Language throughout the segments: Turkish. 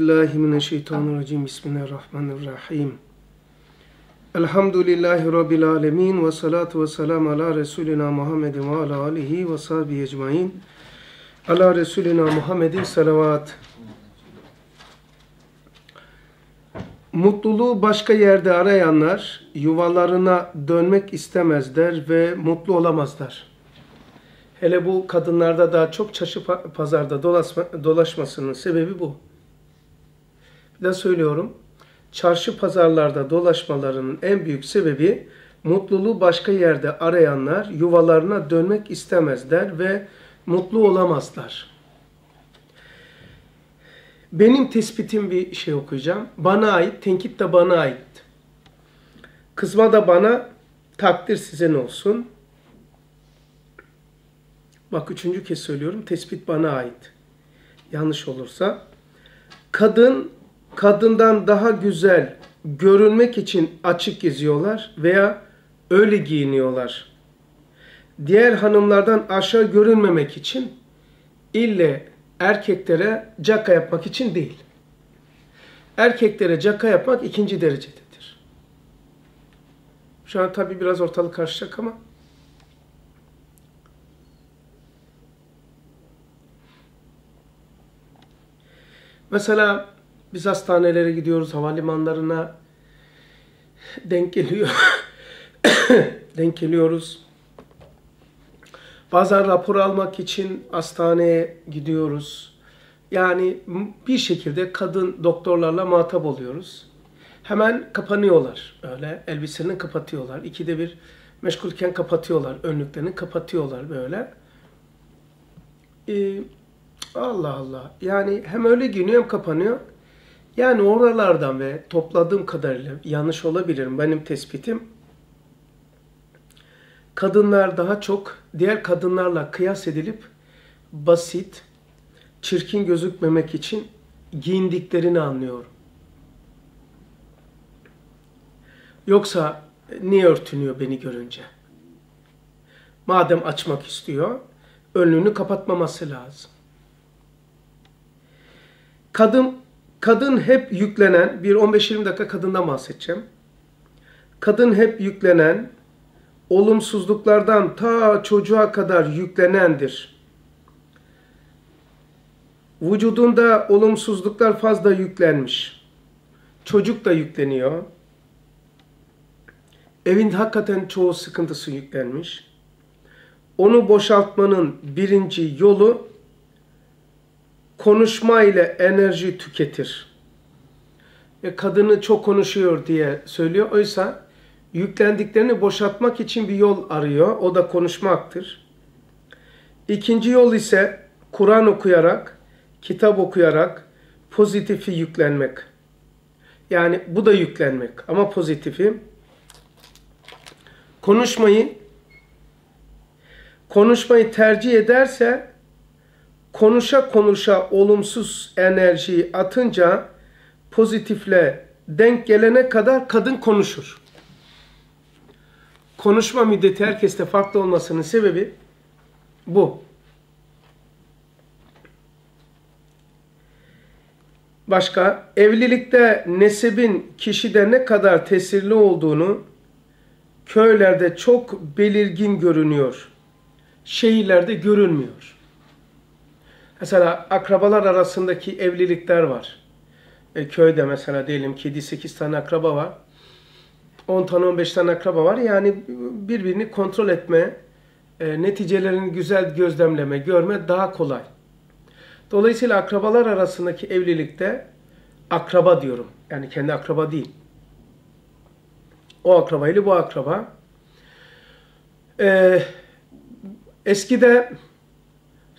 Mineşşeytanirracim. Bismillahirrahmanirrahim. Elhamdülillahi Rabbil alemin ve salatu ve selamu ala Resulina Muhammedin ve ala alihi ve sahbihi ecmain. Ala Resulina Muhammedin salavat. Mutluluğu başka yerde arayanlar yuvalarına dönmek istemezler ve mutlu olamazlar. Hele bu kadınlarda daha çok çarşı pazarda dolaşma, dolaşmasının sebebi bu. De söylüyorum. Çarşı pazarlarda dolaşmalarının en büyük sebebi mutluluğu başka yerde arayanlar yuvalarına dönmek istemezler ve mutlu olamazlar. Benim tespitim bir şey okuyacağım. Bana ait, tenkit de bana ait. Kızma da bana, takdir sizin olsun. Bak üçüncü kez söylüyorum. Tespit bana ait. Yanlış olursa. Kadın kadından daha güzel görünmek için açık geziyorlar veya öyle giyiniyorlar. Diğer hanımlardan aşağı görünmemek için ille erkeklere caka yapmak için değil. Erkeklere caka yapmak ikinci derecededir. Şu an tabi biraz ortalık karışacak ama Mesela biz hastanelere gidiyoruz, havalimanlarına denk geliyor. denk geliyoruz. Bazen rapor almak için hastaneye gidiyoruz. Yani bir şekilde kadın doktorlarla muhatap oluyoruz. Hemen kapanıyorlar öyle. Elbiselerini kapatıyorlar. İkide bir meşgulken kapatıyorlar. Önlüklerini kapatıyorlar böyle. Ee, Allah Allah. Yani hem öyle giyiniyor hem kapanıyor. Yani oralardan ve topladığım kadarıyla yanlış olabilirim benim tespitim. Kadınlar daha çok diğer kadınlarla kıyas edilip basit, çirkin gözükmemek için giyindiklerini anlıyorum. Yoksa niye örtünüyor beni görünce? Madem açmak istiyor, önlüğünü kapatmaması lazım. Kadın kadın hep yüklenen, bir 15-20 dakika kadından bahsedeceğim. Kadın hep yüklenen, olumsuzluklardan ta çocuğa kadar yüklenendir. Vücudunda olumsuzluklar fazla yüklenmiş. Çocuk da yükleniyor. Evinde hakikaten çoğu sıkıntısı yüklenmiş. Onu boşaltmanın birinci yolu konuşma ile enerji tüketir. Ve kadını çok konuşuyor diye söylüyor. Oysa yüklendiklerini boşaltmak için bir yol arıyor. O da konuşmaktır. İkinci yol ise Kur'an okuyarak, kitap okuyarak pozitifi yüklenmek. Yani bu da yüklenmek ama pozitifi. Konuşmayı konuşmayı tercih ederse konuşa konuşa olumsuz enerjiyi atınca pozitifle denk gelene kadar kadın konuşur. Konuşma müddeti herkeste farklı olmasının sebebi bu. Başka, evlilikte nesebin kişide ne kadar tesirli olduğunu köylerde çok belirgin görünüyor. Şehirlerde görünmüyor. Mesela akrabalar arasındaki evlilikler var. E, köyde mesela diyelim ki 7-8 tane akraba var. 10 tane 15 tane akraba var. Yani birbirini kontrol etme, e, neticelerini güzel gözlemleme, görme daha kolay. Dolayısıyla akrabalar arasındaki evlilikte akraba diyorum. Yani kendi akraba değil. O akraba ile bu akraba. Ee, eskide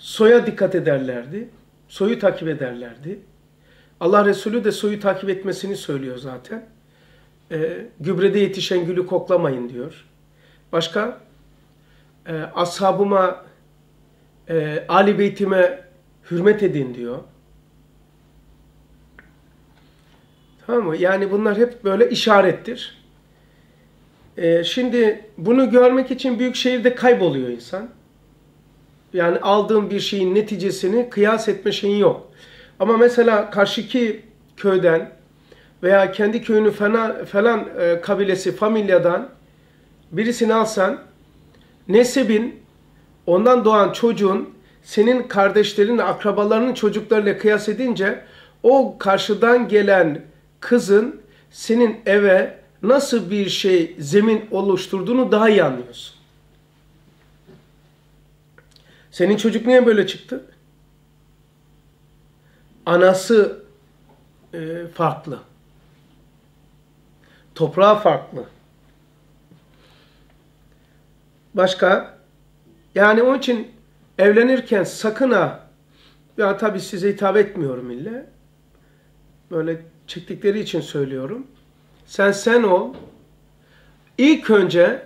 soya dikkat ederlerdi. Soyu takip ederlerdi. Allah Resulü de soyu takip etmesini söylüyor zaten. Ee, gübrede yetişen gülü koklamayın diyor. Başka? E, ashabıma, e, Ali Beytime hürmet edin diyor. Tamam mı? Yani bunlar hep böyle işarettir. E, şimdi bunu görmek için büyük şehirde kayboluyor insan. Yani aldığın bir şeyin neticesini kıyas etme şeyin yok. Ama mesela karşıki köyden veya kendi köyünü falan, falan e, kabilesi, familyadan birisini alsan nesebin ondan doğan çocuğun senin kardeşlerin, akrabalarının çocuklarıyla kıyas edince o karşıdan gelen kızın senin eve nasıl bir şey zemin oluşturduğunu daha iyi anlıyorsun. Senin çocuk niye böyle çıktı? Anası e, farklı. Toprağı farklı. Başka? Yani onun için evlenirken sakın ha, ya tabii size hitap etmiyorum ille. Böyle çektikleri için söylüyorum. Sen sen ol. İlk önce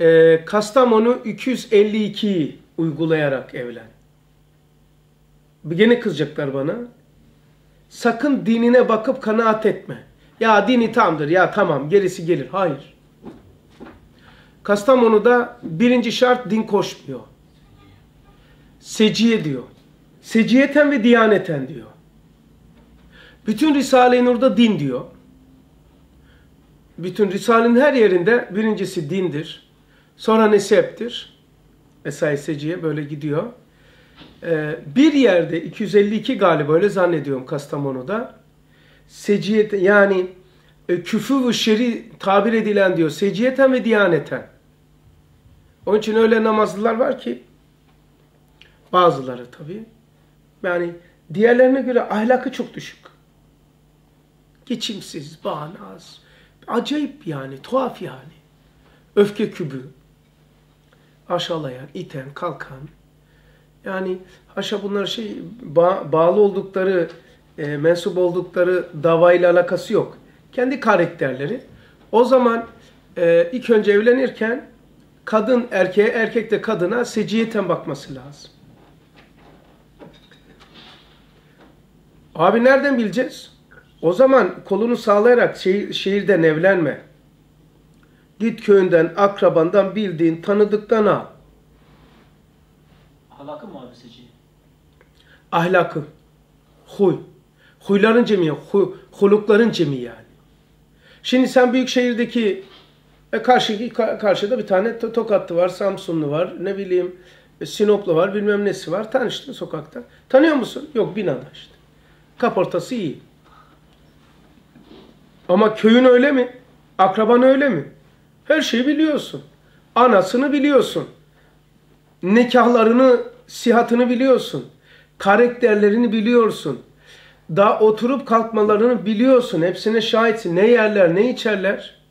e, Kastamonu 252'yi uygulayarak evlen. Gene kızacaklar bana. Sakın dinine bakıp kanaat etme. Ya dini tamdır ya tamam gerisi gelir. Hayır. Kastamonu'da birinci şart din koşmuyor. Seciye diyor. Seciyeten ve diyaneten diyor. Bütün Risale-i Nur'da din diyor. Bütün Risale'nin her yerinde birincisi dindir. Sonra neseptir. Esai Seciye böyle gidiyor. Ee, bir yerde 252 galiba öyle zannediyorum Kastamonu'da. Seciyet yani e, küfü ve şeri tabir edilen diyor. Seciyeten ve diyaneten. Onun için öyle namazlılar var ki bazıları tabii. Yani diğerlerine göre ahlakı çok düşük. Geçimsiz, bağnaz. Acayip yani, tuhaf yani. Öfke kübü. Aşağılayan, iten, kalkan. Yani haşa bunlar şey ba bağlı oldukları, e, mensup oldukları davayla alakası yok. Kendi karakterleri. O zaman e, ilk önce evlenirken kadın erkeğe, erkek de kadına seciyeten bakması lazım. Abi nereden bileceğiz? O zaman kolunu sağlayarak şehir, şehirden evlenme. Git köyünden, akrabandan, bildiğin, tanıdıktan al. Ahlakı mı abi seçi? Ahlakı, huy. Huyların cemi, huy, hulukların cemi yani. Şimdi sen büyük şehirdeki e, karşı, karşıda bir tane Tokatlı var, Samsunlu var, ne bileyim e, Sinoplu var, bilmem nesi var. Tanıştın sokakta. Tanıyor musun? Yok binada işte. Kaportası iyi. Ama köyün öyle mi? Akraban öyle mi? Her şeyi biliyorsun. Anasını biliyorsun. Nikahlarını, sihatını biliyorsun. Karakterlerini biliyorsun. Daha oturup kalkmalarını biliyorsun. Hepsine şahitsin. Ne yerler, ne içerler.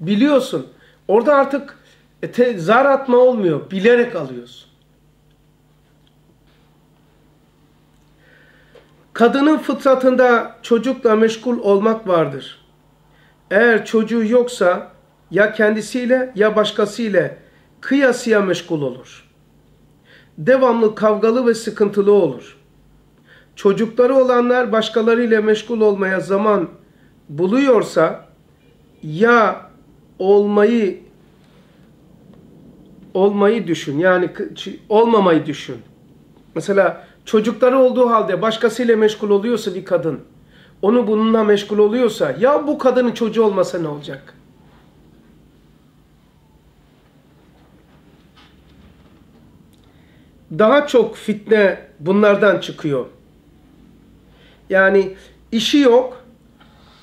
Biliyorsun. Orada artık e, te, zar atma olmuyor. Bilerek alıyorsun. Kadının fıtratında çocukla meşgul olmak vardır. Eğer çocuğu yoksa ya kendisiyle ya başkasıyla kıyasıya meşgul olur. Devamlı kavgalı ve sıkıntılı olur. Çocukları olanlar başkalarıyla meşgul olmaya zaman buluyorsa ya olmayı olmayı düşün. Yani olmamayı düşün. Mesela çocukları olduğu halde başkasıyla meşgul oluyorsa bir kadın, onu bununla meşgul oluyorsa ya bu kadının çocuğu olmasa ne olacak? Daha çok fitne bunlardan çıkıyor. Yani işi yok,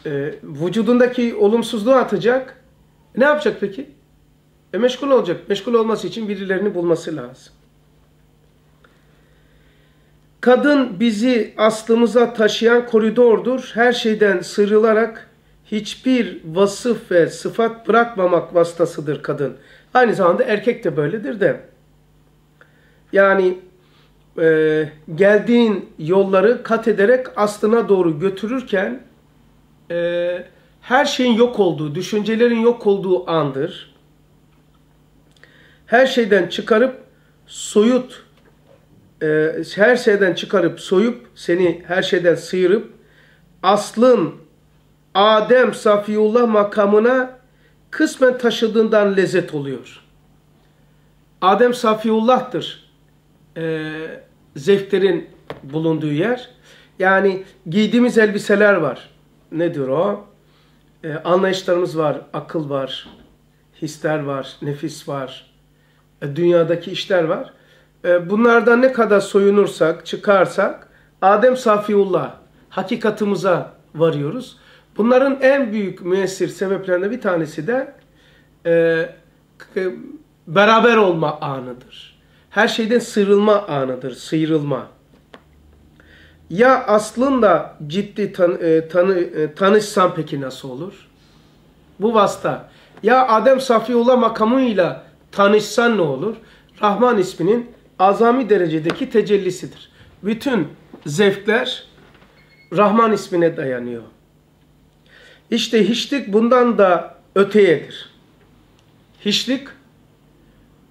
e, vücudundaki olumsuzluğu atacak. Ne yapacak peki? E meşgul olacak. Meşgul olması için birilerini bulması lazım. Kadın bizi aslımıza taşıyan koridordur. Her şeyden sıyrılarak hiçbir vasıf ve sıfat bırakmamak vasıtasıdır kadın. Aynı zamanda erkek de böyledir de. Yani e, geldiğin yolları kat ederek aslına doğru götürürken e, her şeyin yok olduğu, düşüncelerin yok olduğu andır. Her şeyden çıkarıp soyut e, her şeyden çıkarıp soyup seni her şeyden sıyırıp aslın Adem Safiyullah makamına kısmen taşıdığından lezzet oluyor. Adem Safiyullah'tır e, zevklerin bulunduğu yer. Yani giydiğimiz elbiseler var. Nedir o? Ee, anlayışlarımız var, akıl var, hisler var, nefis var, e, dünyadaki işler var. E, bunlardan ne kadar soyunursak, çıkarsak Adem Safiullah hakikatımıza varıyoruz. Bunların en büyük müessir sebeplerinden bir tanesi de e, beraber olma anıdır. Her şeyden sıyrılma anıdır, sıyrılma. Ya aslında ciddi tan, e, tanı, e, tanışsam peki nasıl olur? Bu vasıta. Ya Adem Safiullah makamıyla tanışsan ne olur? Rahman isminin azami derecedeki tecellisidir. Bütün zevkler Rahman ismine dayanıyor. İşte hiçlik bundan da öteyedir. Hiçlik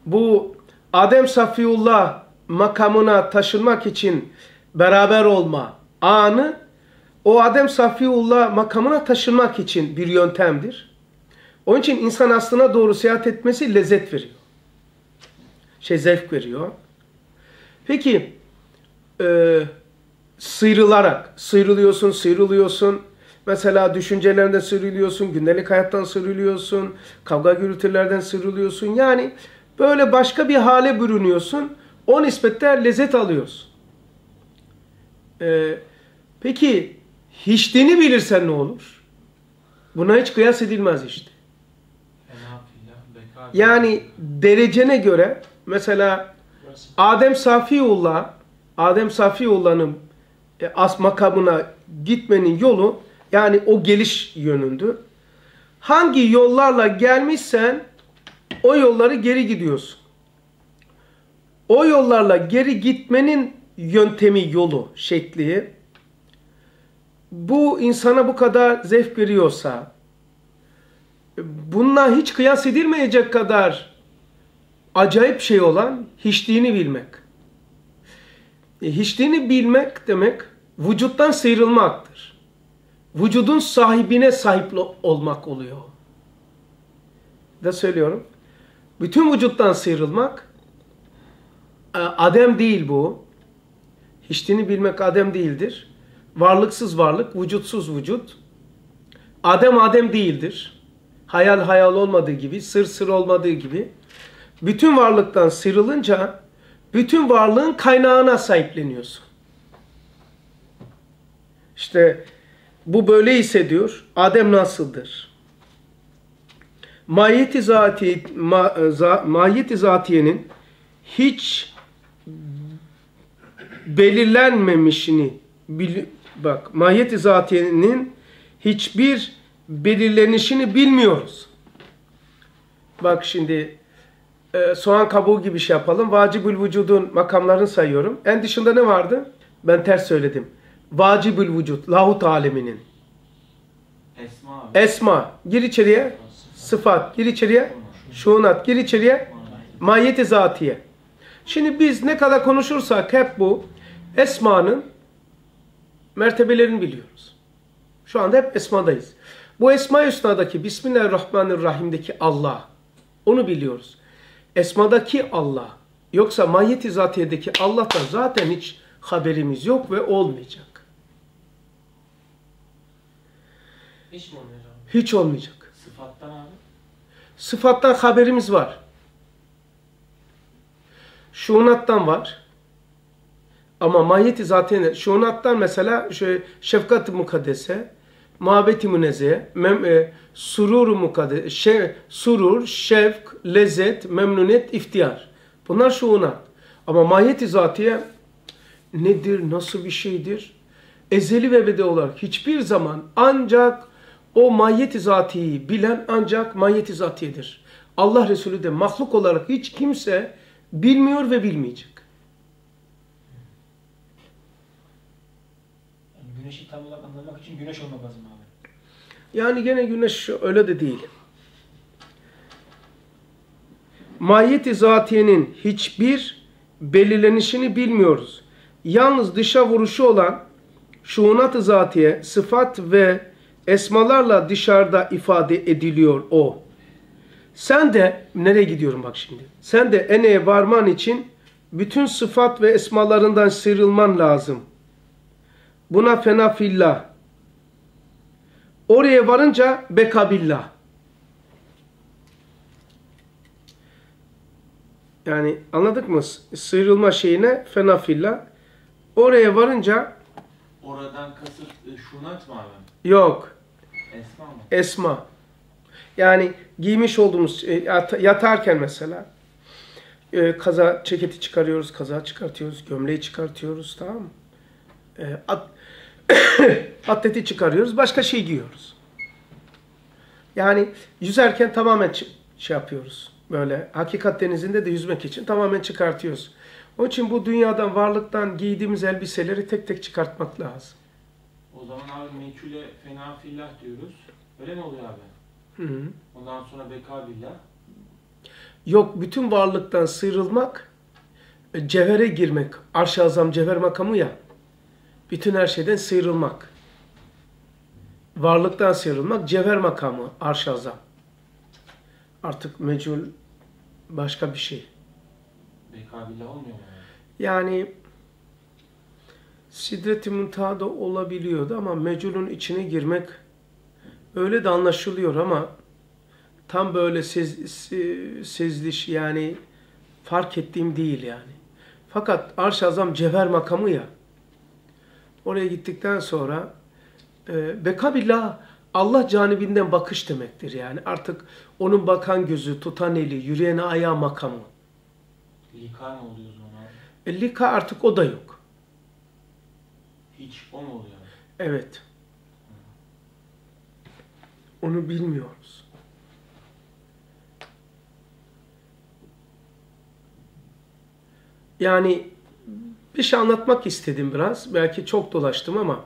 bu Adem Safiullah makamına taşınmak için beraber olma anı o Adem Safiullah makamına taşınmak için bir yöntemdir. Onun için insan aslına doğru seyahat etmesi lezzet veriyor. Şey zevk veriyor. Peki e, sıyrılarak sıyrılıyorsun, sıyrılıyorsun. Mesela düşüncelerinde sıyrılıyorsun, gündelik hayattan sıyrılıyorsun, kavga gürültülerden sıyrılıyorsun. Yani böyle başka bir hale bürünüyorsun. O nispette lezzet alıyorsun. Ee, peki hiçliğini bilirsen ne olur? Buna hiç kıyas edilmez işte. Yani derecene göre mesela Adem Safiullah Adem Safiullah'ın e, as makamına gitmenin yolu yani o geliş yönündü. Hangi yollarla gelmişsen o yolları geri gidiyorsun. O yollarla geri gitmenin yöntemi, yolu, şekli bu insana bu kadar zevk veriyorsa bununla hiç kıyas edilmeyecek kadar acayip şey olan hiçliğini bilmek. E, hiçliğini bilmek demek vücuttan sıyrılmaktır. Vücudun sahibine sahip olmak oluyor. Da söylüyorum. Bütün vücuttan sıyrılmak e, adem değil bu. Hiçliğini bilmek adem değildir. Varlıksız varlık, vücutsuz vücut. Adem adem değildir. Hayal hayal olmadığı gibi, sır sır olmadığı gibi. Bütün varlıktan sıyrılınca bütün varlığın kaynağına sahipleniyorsun. İşte bu böyle hissediyor. Adem nasıldır? Mahiyeti zati ma, za, mahiyeti zatiyenin hiç belirlenmemişini bil, bak mahiyeti zatiyenin hiçbir belirlenişini bilmiyoruz. Bak şimdi e, soğan kabuğu gibi şey yapalım. Vacibül vücudun makamlarını sayıyorum. En dışında ne vardı? Ben ters söyledim. Vacibül vücut, lahut aleminin. Esma. Esma, gir içeriye. Sıfat, gir içeriye. Şuunat, gir içeriye. Mahiyeti zatiye. Şimdi biz ne kadar konuşursak hep bu esmanın mertebelerini biliyoruz. Şu anda hep esmadayız. Bu esma hüsnadaki Bismillahirrahmanirrahim'deki Allah onu biliyoruz. Esmadaki Allah yoksa mahiyeti zatiyedeki Allah'tan zaten hiç haberimiz yok ve olmayacak. Hiç mi olmayacak? Hiç olmayacak. Sıfattan abi. Sıfattan haberimiz var. Şuunattan var. Ama mahiyeti zaten şuunattan mesela şefkat-ı mukaddese, muhabbeti münezzeye, mem, e, surur mukaddese, şe, surur, şevk, lezzet, memnuniyet, iftiyar. Bunlar şuunat. Ama mahiyeti zatiye nedir, nasıl bir şeydir? Ezeli ve ebedi olarak hiçbir zaman ancak o mahiyeti zatiyi bilen ancak mahiyeti zatiyedir. Allah Resulü de mahluk olarak hiç kimse bilmiyor ve bilmeyecek. Güneşi tam olarak anlamak için güneş olmak lazım. Yani gene güneş öyle de değil. Mahiyeti zatiyenin hiçbir belirlenişini bilmiyoruz. Yalnız dışa vuruşu olan şuunat-ı zatiye, sıfat ve esmalarla dışarıda ifade ediliyor o. Sen de, nereye gidiyorum bak şimdi. Sen de eneye varman için bütün sıfat ve esmalarından sıyrılman lazım. Buna fena fillah. Oraya varınca bekabillah. Yani anladık mı? Sıyrılma şeyine fena fillah. Oraya varınca Oradan kasıt e, şunat mı abi? yok. Esma mı? Esma. Yani giymiş olduğumuz e, yat- yatarken mesela e, kaza ceketi çıkarıyoruz, kaza çıkartıyoruz, gömleği çıkartıyoruz tamam mı? E, at, atleti çıkarıyoruz, başka şey giyiyoruz. Yani yüzerken tamamen şey yapıyoruz. Böyle hakikat denizinde de yüzmek için tamamen çıkartıyoruz. Onun için bu dünyadan, varlıktan giydiğimiz elbiseleri tek tek çıkartmak lazım. O zaman abi meçhule fena fillah diyoruz. Öyle mi oluyor abi? Hı hı. Ondan sonra beka billah. Yok bütün varlıktan sıyrılmak, cevhere girmek. Arş-ı azam cevher makamı ya. Bütün her şeyden sıyrılmak. Varlıktan sıyrılmak cevher makamı arş-ı azam. Artık mecul başka bir şey. Beka billah olmuyor mu? Yani Sidret-i Muntaha'da olabiliyordu ama meculun içine girmek öyle de anlaşılıyor ama tam böyle sez, se- sezliş yani fark ettiğim değil yani. Fakat Arş-ı Azam cevher makamı ya. Oraya gittikten sonra e, bekabillah Allah canibinden bakış demektir yani. Artık onun bakan gözü, tutan eli, yürüyen ayağı makamı. Lika ne oluyor o zaman? E, lika artık o da yok. Hiç o mu oluyor? Evet. Onu bilmiyoruz. Yani bir şey anlatmak istedim biraz. Belki çok dolaştım ama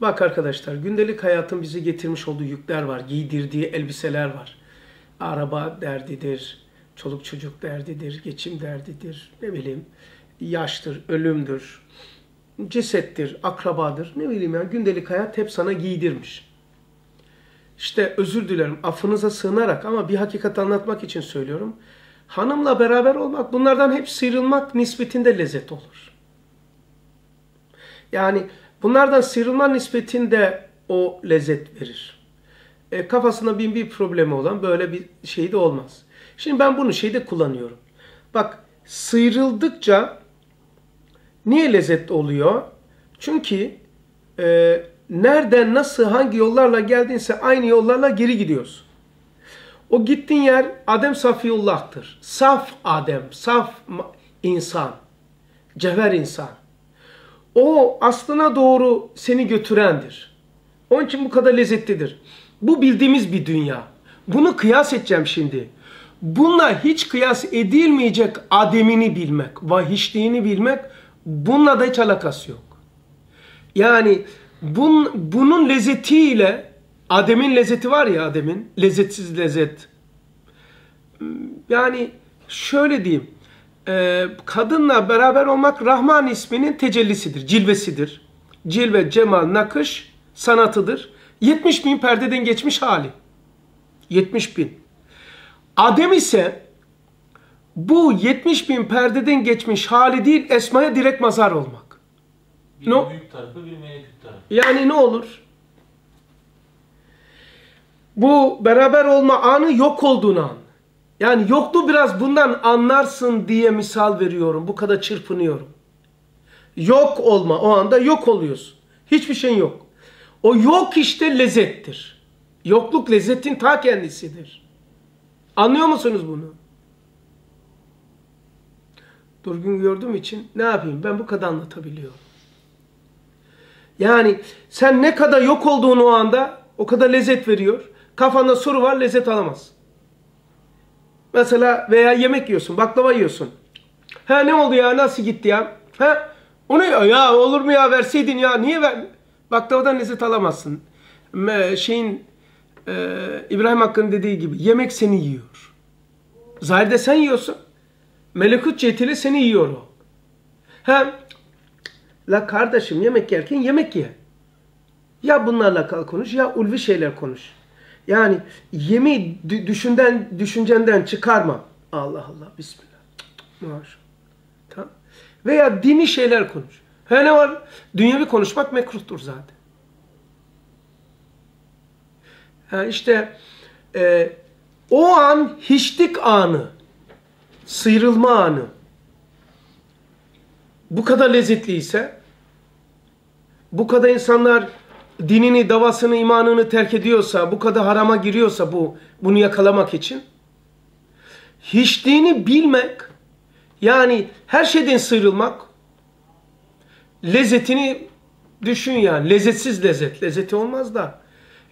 bak arkadaşlar gündelik hayatın bizi getirmiş olduğu yükler var. Giydirdiği elbiseler var. Araba derdidir, çoluk çocuk derdidir, geçim derdidir, ne bileyim yaştır, ölümdür, cesettir, akrabadır, ne bileyim ya gündelik hayat hep sana giydirmiş. İşte özür dilerim affınıza sığınarak ama bir hakikat anlatmak için söylüyorum. Hanımla beraber olmak bunlardan hep sıyrılmak nispetinde lezzet olur. Yani bunlardan sıyrılma nispetinde o lezzet verir. E, kafasında bin bir problemi olan böyle bir şey de olmaz. Şimdi ben bunu şeyde kullanıyorum. Bak sıyrıldıkça Niye lezzetli oluyor? Çünkü e, nereden, nasıl, hangi yollarla geldinse aynı yollarla geri gidiyorsun. O gittiğin yer Adem Safiyullah'tır. Saf Adem, saf insan, cevher insan. O aslına doğru seni götürendir. Onun için bu kadar lezzetlidir. Bu bildiğimiz bir dünya. Bunu kıyas edeceğim şimdi. Bununla hiç kıyas edilmeyecek ademini bilmek, vahişliğini bilmek bununla da hiç alakası yok. Yani bun, bunun lezzetiyle Adem'in lezzeti var ya Adem'in lezzetsiz lezzet. Yani şöyle diyeyim. e, kadınla beraber olmak Rahman isminin tecellisidir, cilvesidir. Cilve, cemal, nakış sanatıdır. 70 bin perdeden geçmiş hali. 70 bin. Adem ise bu 70 bin perdeden geçmiş hali değil, Esma'ya direkt mazhar olmak. Bir No. büyük tarafı bir tarafı. Yani ne olur? Bu beraber olma anı yok olduğunu an. Yani yoktu biraz bundan anlarsın diye misal veriyorum. Bu kadar çırpınıyorum. Yok olma o anda yok oluyorsun. Hiçbir şeyin yok. O yok işte lezzettir. Yokluk lezzetin ta kendisidir. Anlıyor musunuz bunu? Durgun gördüğüm için ne yapayım? Ben bu kadar anlatabiliyorum. Yani sen ne kadar yok olduğunu o anda o kadar lezzet veriyor. Kafanda soru var lezzet alamaz. Mesela veya yemek yiyorsun, baklava yiyorsun. Ha ne oldu ya nasıl gitti ya? Ha onu ya olur mu ya verseydin ya niye ver? Baklavadan lezzet alamazsın. Şeyin e, İbrahim Hakkı'nın dediği gibi yemek seni yiyor. Zahirde sen yiyorsun. Melekut cihetiyle seni yiyor o. Hem La kardeşim yemek yerken yemek ye. Ya bunlarla kal konuş ya ulvi şeyler konuş. Yani yemeği dü- düşünden, düşüncenden çıkarma. Allah Allah bismillah. Maşallah. Tamam. Veya dini şeyler konuş. He ne var? Dünyevi konuşmak mekruhtur zaten. Ha işte e, o an hiçlik anı, sıyrılma anı bu kadar lezzetliyse, bu kadar insanlar dinini, davasını, imanını terk ediyorsa, bu kadar harama giriyorsa bu bunu yakalamak için hiçliğini bilmek yani her şeyden sıyrılmak lezzetini düşün yani. Lezzetsiz lezzet. Lezzeti olmaz da.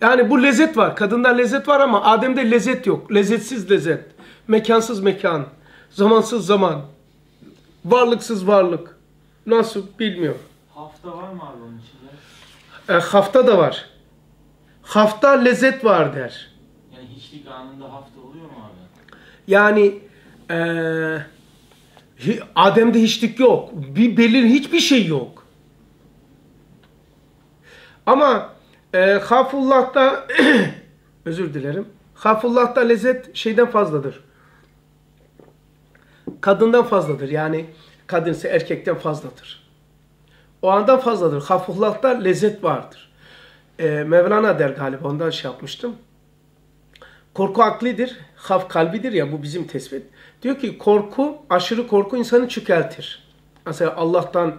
Yani bu lezzet var. Kadında lezzet var ama Adem'de lezzet yok. Lezzetsiz lezzet. Mekansız mekan. Zamansız zaman. Varlıksız varlık. Nasıl bilmiyorum. Hafta var mı abi onun içinde? E, hafta da var. Hafta lezzet var der. Yani hiçlik anında hafta oluyor mu abi? Yani e, Adem'de hiçlik yok. Bir belir hiçbir şey yok. Ama e, Hafullah'ta özür dilerim. Hafullah'ta lezzet şeyden fazladır. Kadından fazladır. Yani kadınsa erkekten fazladır. O andan fazladır. Hafullah'ta lezzet vardır. E, Mevlana der galiba ondan şey yapmıştım. Korku aklidir, haf kalbidir ya bu bizim tespit. Diyor ki korku, aşırı korku insanı çökeltir. Mesela Allah'tan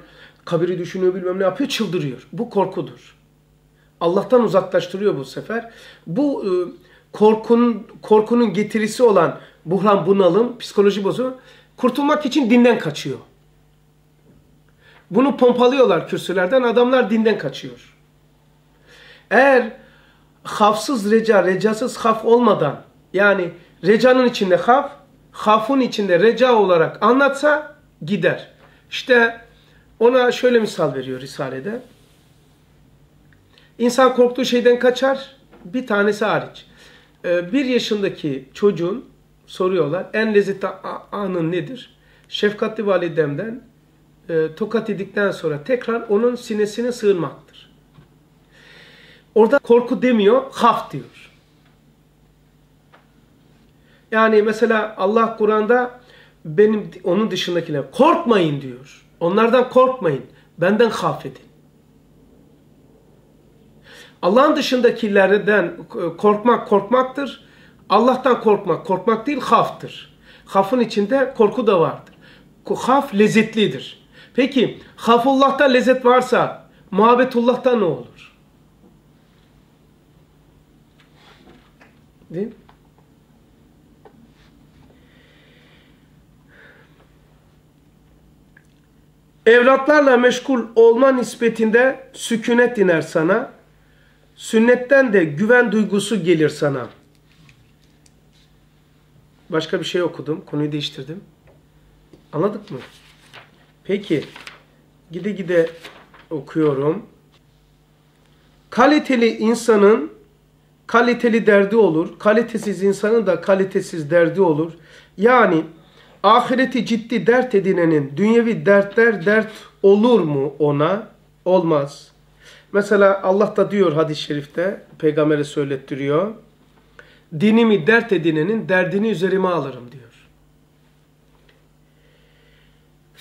kabiri düşünüyor bilmem ne yapıyor çıldırıyor. Bu korkudur. Allah'tan uzaklaştırıyor bu sefer. Bu e, korkunun, korkunun getirisi olan buhran, bunalım, psikoloji bozuğu kurtulmak için dinden kaçıyor. Bunu pompalıyorlar kürsülerden adamlar dinden kaçıyor. Eğer hafsız reca, recasız haf olmadan yani recanın içinde haf, hafın içinde reca olarak anlatsa gider. İşte ona şöyle misal veriyor Risale'de. İnsan korktuğu şeyden kaçar, bir tanesi hariç. Ee, bir yaşındaki çocuğun soruyorlar, en lezzetli anın nedir? Şefkatli validemden e, tokat yedikten sonra tekrar onun sinesine sığınmaktır. Orada korku demiyor, haf diyor. Yani mesela Allah Kur'an'da benim onun dışındakiler korkmayın diyor. Onlardan korkmayın. Benden haf edin. Allah'ın dışındakilerden korkmak korkmaktır. Allah'tan korkmak korkmak değil haftır. Hafın içinde korku da vardır. Haf lezzetlidir. Peki hafullah'ta lezzet varsa muhabbetullah'ta ne olur? Değil mi? Evlatlarla meşgul olma nispetinde sükunet iner sana. Sünnetten de güven duygusu gelir sana. Başka bir şey okudum. Konuyu değiştirdim. Anladık mı? Peki. Gide gide okuyorum. Kaliteli insanın kaliteli derdi olur. Kalitesiz insanın da kalitesiz derdi olur. Yani ahireti ciddi dert edinenin dünyevi dertler dert olur mu ona? Olmaz. Mesela Allah da diyor hadis-i şerifte, peygambere söylettiriyor. Dinimi dert edinenin derdini üzerime alırım diyor.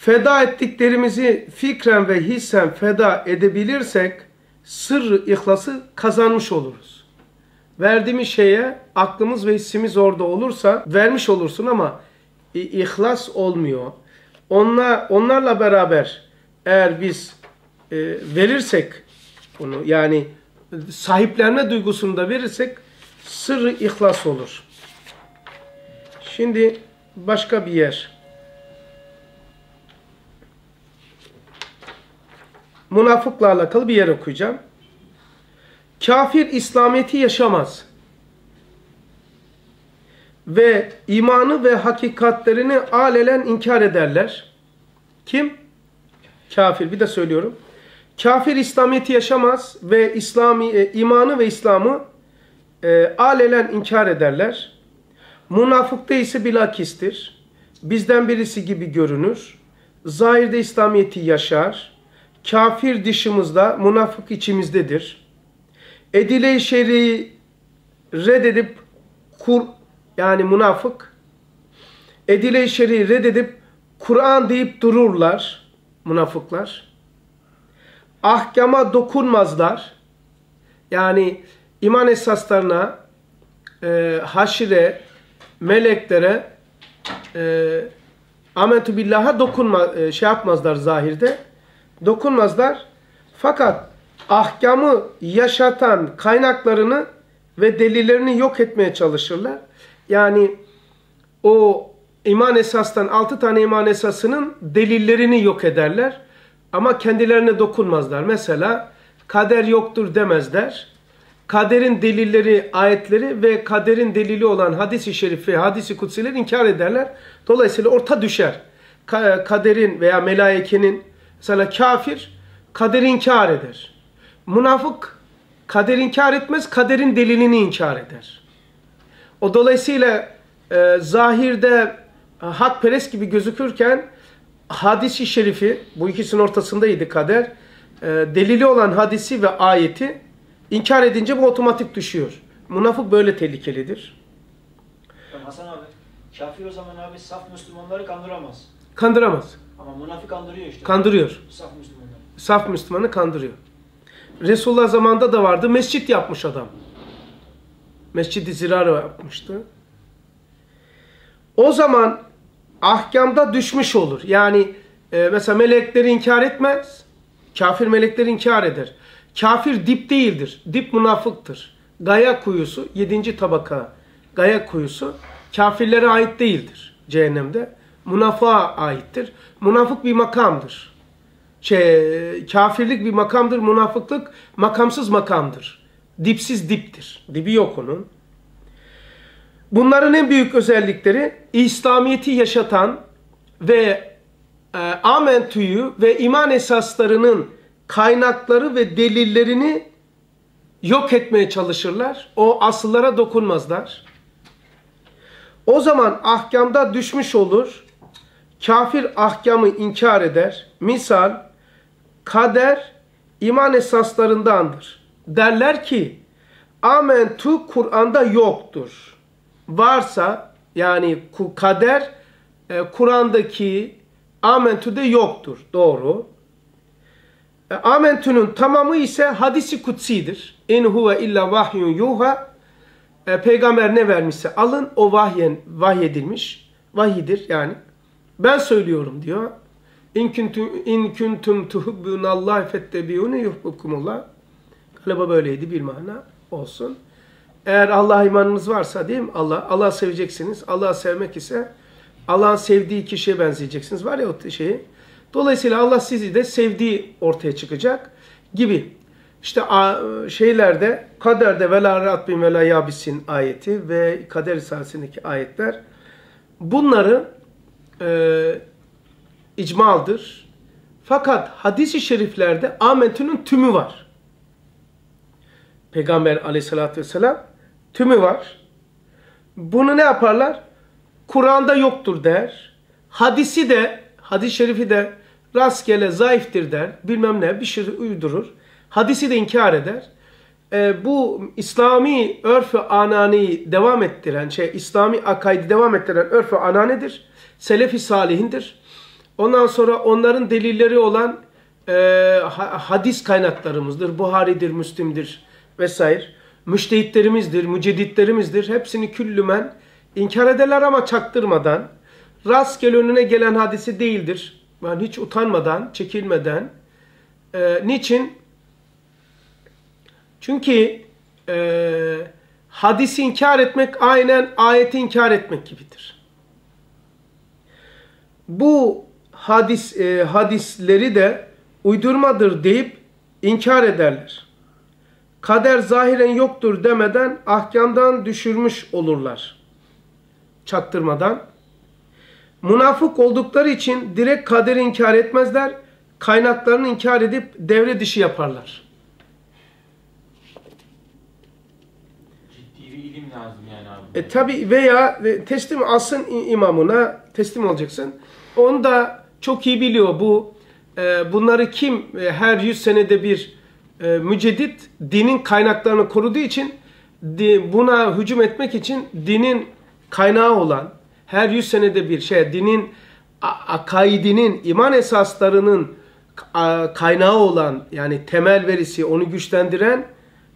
Feda ettiklerimizi fikren ve hissen feda edebilirsek sırrı ihlası kazanmış oluruz. Verdiğimiz şeye aklımız ve hissimiz orada olursa vermiş olursun ama ihlas olmuyor. Onlar, onlarla beraber eğer biz e, verirsek bunu yani sahiplenme duygusunu da verirsek sırrı ihlas olur. Şimdi başka bir yer. Münafıkla alakalı bir yer okuyacağım. Kafir İslamiyet'i yaşamaz. Ve imanı ve hakikatlerini alelen inkar ederler. Kim? Kafir. Bir de söylüyorum. Kafir İslamiyet'i yaşamaz ve İslami e, imanı ve İslam'ı e, alelen inkar ederler. Münafıkta ise bilakistir. Bizden birisi gibi görünür. Zahirde İslamiyet'i yaşar. Kafir dışımızda, münafık içimizdedir. Edile-i şer'i reddedip kur yani münafık edile-i şer'i reddedip Kur'an deyip dururlar münafıklar. ahkama dokunmazlar. Yani iman esaslarına, e, haşire, meleklere, e, amentü billaha dokunma, e, şey yapmazlar zahirde. Dokunmazlar. Fakat ahkamı yaşatan kaynaklarını ve delillerini yok etmeye çalışırlar. Yani o iman esastan altı tane iman esasının delillerini yok ederler. Ama kendilerine dokunmazlar. Mesela kader yoktur demezler. Kaderin delilleri, ayetleri ve kaderin delili olan hadisi şerifi, hadisi kutsileri inkar ederler. Dolayısıyla orta düşer. Ka- Kaderin veya melaikenin mesela kafir kaderi inkar eder. Münafık kader inkar etmez, kaderin delilini inkar eder. O dolayısıyla e, zahirde e, hakperest gibi gözükürken hadisi şerifi, bu ikisinin ortasındaydı kader, e, delili olan hadisi ve ayeti inkar edince bu otomatik düşüyor. Münafık böyle tehlikelidir. Hasan abi, kafir o zaman abi saf Müslümanları kandıramaz. Kandıramaz. Münafık kandırıyor işte. Kandırıyor. Saf Müslümanları. Saf Müslümanı kandırıyor. Resulullah zamanında da vardı. Mescit yapmış adam. Mescid-i Zirar yapmıştı. O zaman ahkamda düşmüş olur. Yani e, mesela melekleri inkar etmez. Kafir melekleri inkar eder. Kafir dip değildir. Dip münafıktır. Gaya kuyusu, yedinci tabaka gaya kuyusu kafirlere ait değildir cehennemde. Münafığa aittir. Münafık bir makamdır. Şey, kafirlik bir makamdır, münafıklık makamsız makamdır. Dipsiz diptir. Dibi yok onun. Bunların en büyük özellikleri İslamiyet'i yaşatan ve e, amentüyü ve iman esaslarının kaynakları ve delillerini yok etmeye çalışırlar. O asıllara dokunmazlar. O zaman ahkamda düşmüş olur. Kafir ahkamı inkar eder. Misal kader iman esaslarındandır. Derler ki amentu Kur'an'da yoktur. Varsa yani kader e, Kur'an'daki amentüde yoktur. Doğru. E, amentünün tamamı ise hadisi kutsidir. İn huve illa vahyun yuha. E, peygamber ne vermişse alın o vahyen vahyedilmiş. Vahidir yani. Ben söylüyorum diyor. İn kuntum in kuntum tuhibbunallah fettebiuni yuhibbukumullah. Galiba böyleydi bir mana olsun. Eğer Allah imanınız varsa değil mi? Allah Allah seveceksiniz. Allah sevmek ise Allah'ın sevdiği kişiye benzeyeceksiniz. Var ya o şeyi. Dolayısıyla Allah sizi de sevdiği ortaya çıkacak gibi. İşte şeylerde kaderde ve la ratbin ve la yabisin ayeti ve kader risalesindeki ayetler bunları e, icmaldır. Fakat hadis-i şeriflerde amentünün tümü var. Peygamber aleyhissalatü vesselam tümü var. Bunu ne yaparlar? Kur'an'da yoktur der. Hadisi de, hadis-i şerifi de rastgele zayıftır der. Bilmem ne bir şey uydurur. Hadisi de inkar eder. Ee, bu İslami örf-ü devam ettiren, şey İslami akaidi devam ettiren örf-ü ananedir. Selefi salihindir. Ondan sonra onların delilleri olan e, ha- hadis kaynaklarımızdır. Buhari'dir, Müslim'dir vesaire. Müştehitlerimizdir, müceditlerimizdir. Hepsini küllümen inkar ederler ama çaktırmadan. Rastgele önüne gelen hadisi değildir. Yani hiç utanmadan, çekilmeden. E, niçin? Çünkü e, hadisi inkar etmek aynen ayeti inkar etmek gibidir. Bu hadis e, hadisleri de uydurmadır deyip inkar ederler. Kader zahiren yoktur demeden ahkamdan düşürmüş olurlar. Çaktırmadan. Münafık oldukları için direkt kaderi inkar etmezler. Kaynaklarını inkar edip devre dışı yaparlar. Ciddi bir ilim lazım yani abi. E tabi veya ve teslim alsın i- imamına teslim olacaksın. Onu da çok iyi biliyor bu. e, bunları kim e, her yüz senede bir e, mücedit dinin kaynaklarını koruduğu için di- buna hücum etmek için dinin kaynağı olan her yüz senede bir şey dinin akaidinin iman esaslarının ka- kaynağı olan yani temel verisi onu güçlendiren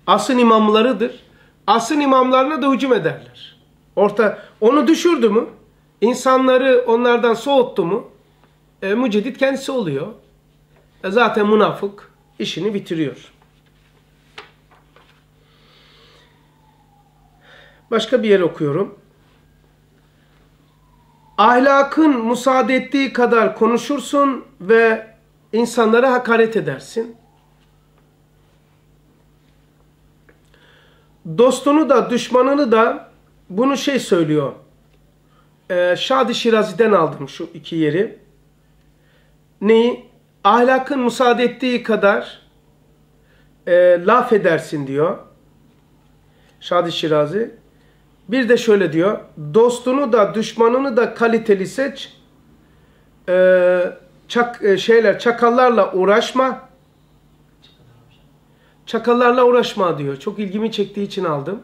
asın imamlarıdır. Asın imamlarına da hücum ederler. Orta onu düşürdü mü? İnsanları onlardan soğuttu mu? E, müceddit kendisi oluyor. E, zaten münafık işini bitiriyor. Başka bir yer okuyorum. Ahlakın müsaade ettiği kadar konuşursun ve insanlara hakaret edersin. Dostunu da düşmanını da bunu şey söylüyor. Ee, Şadi Şirazi'den aldım şu iki yeri. Neyi? Ahlakın müsaade ettiği kadar e, laf edersin diyor. Şadi Şirazi. Bir de şöyle diyor. Dostunu da düşmanını da kaliteli seç. Ee, çak, e, şeyler çakallarla uğraşma. Çakallarla uğraşma diyor. Çok ilgimi çektiği için aldım.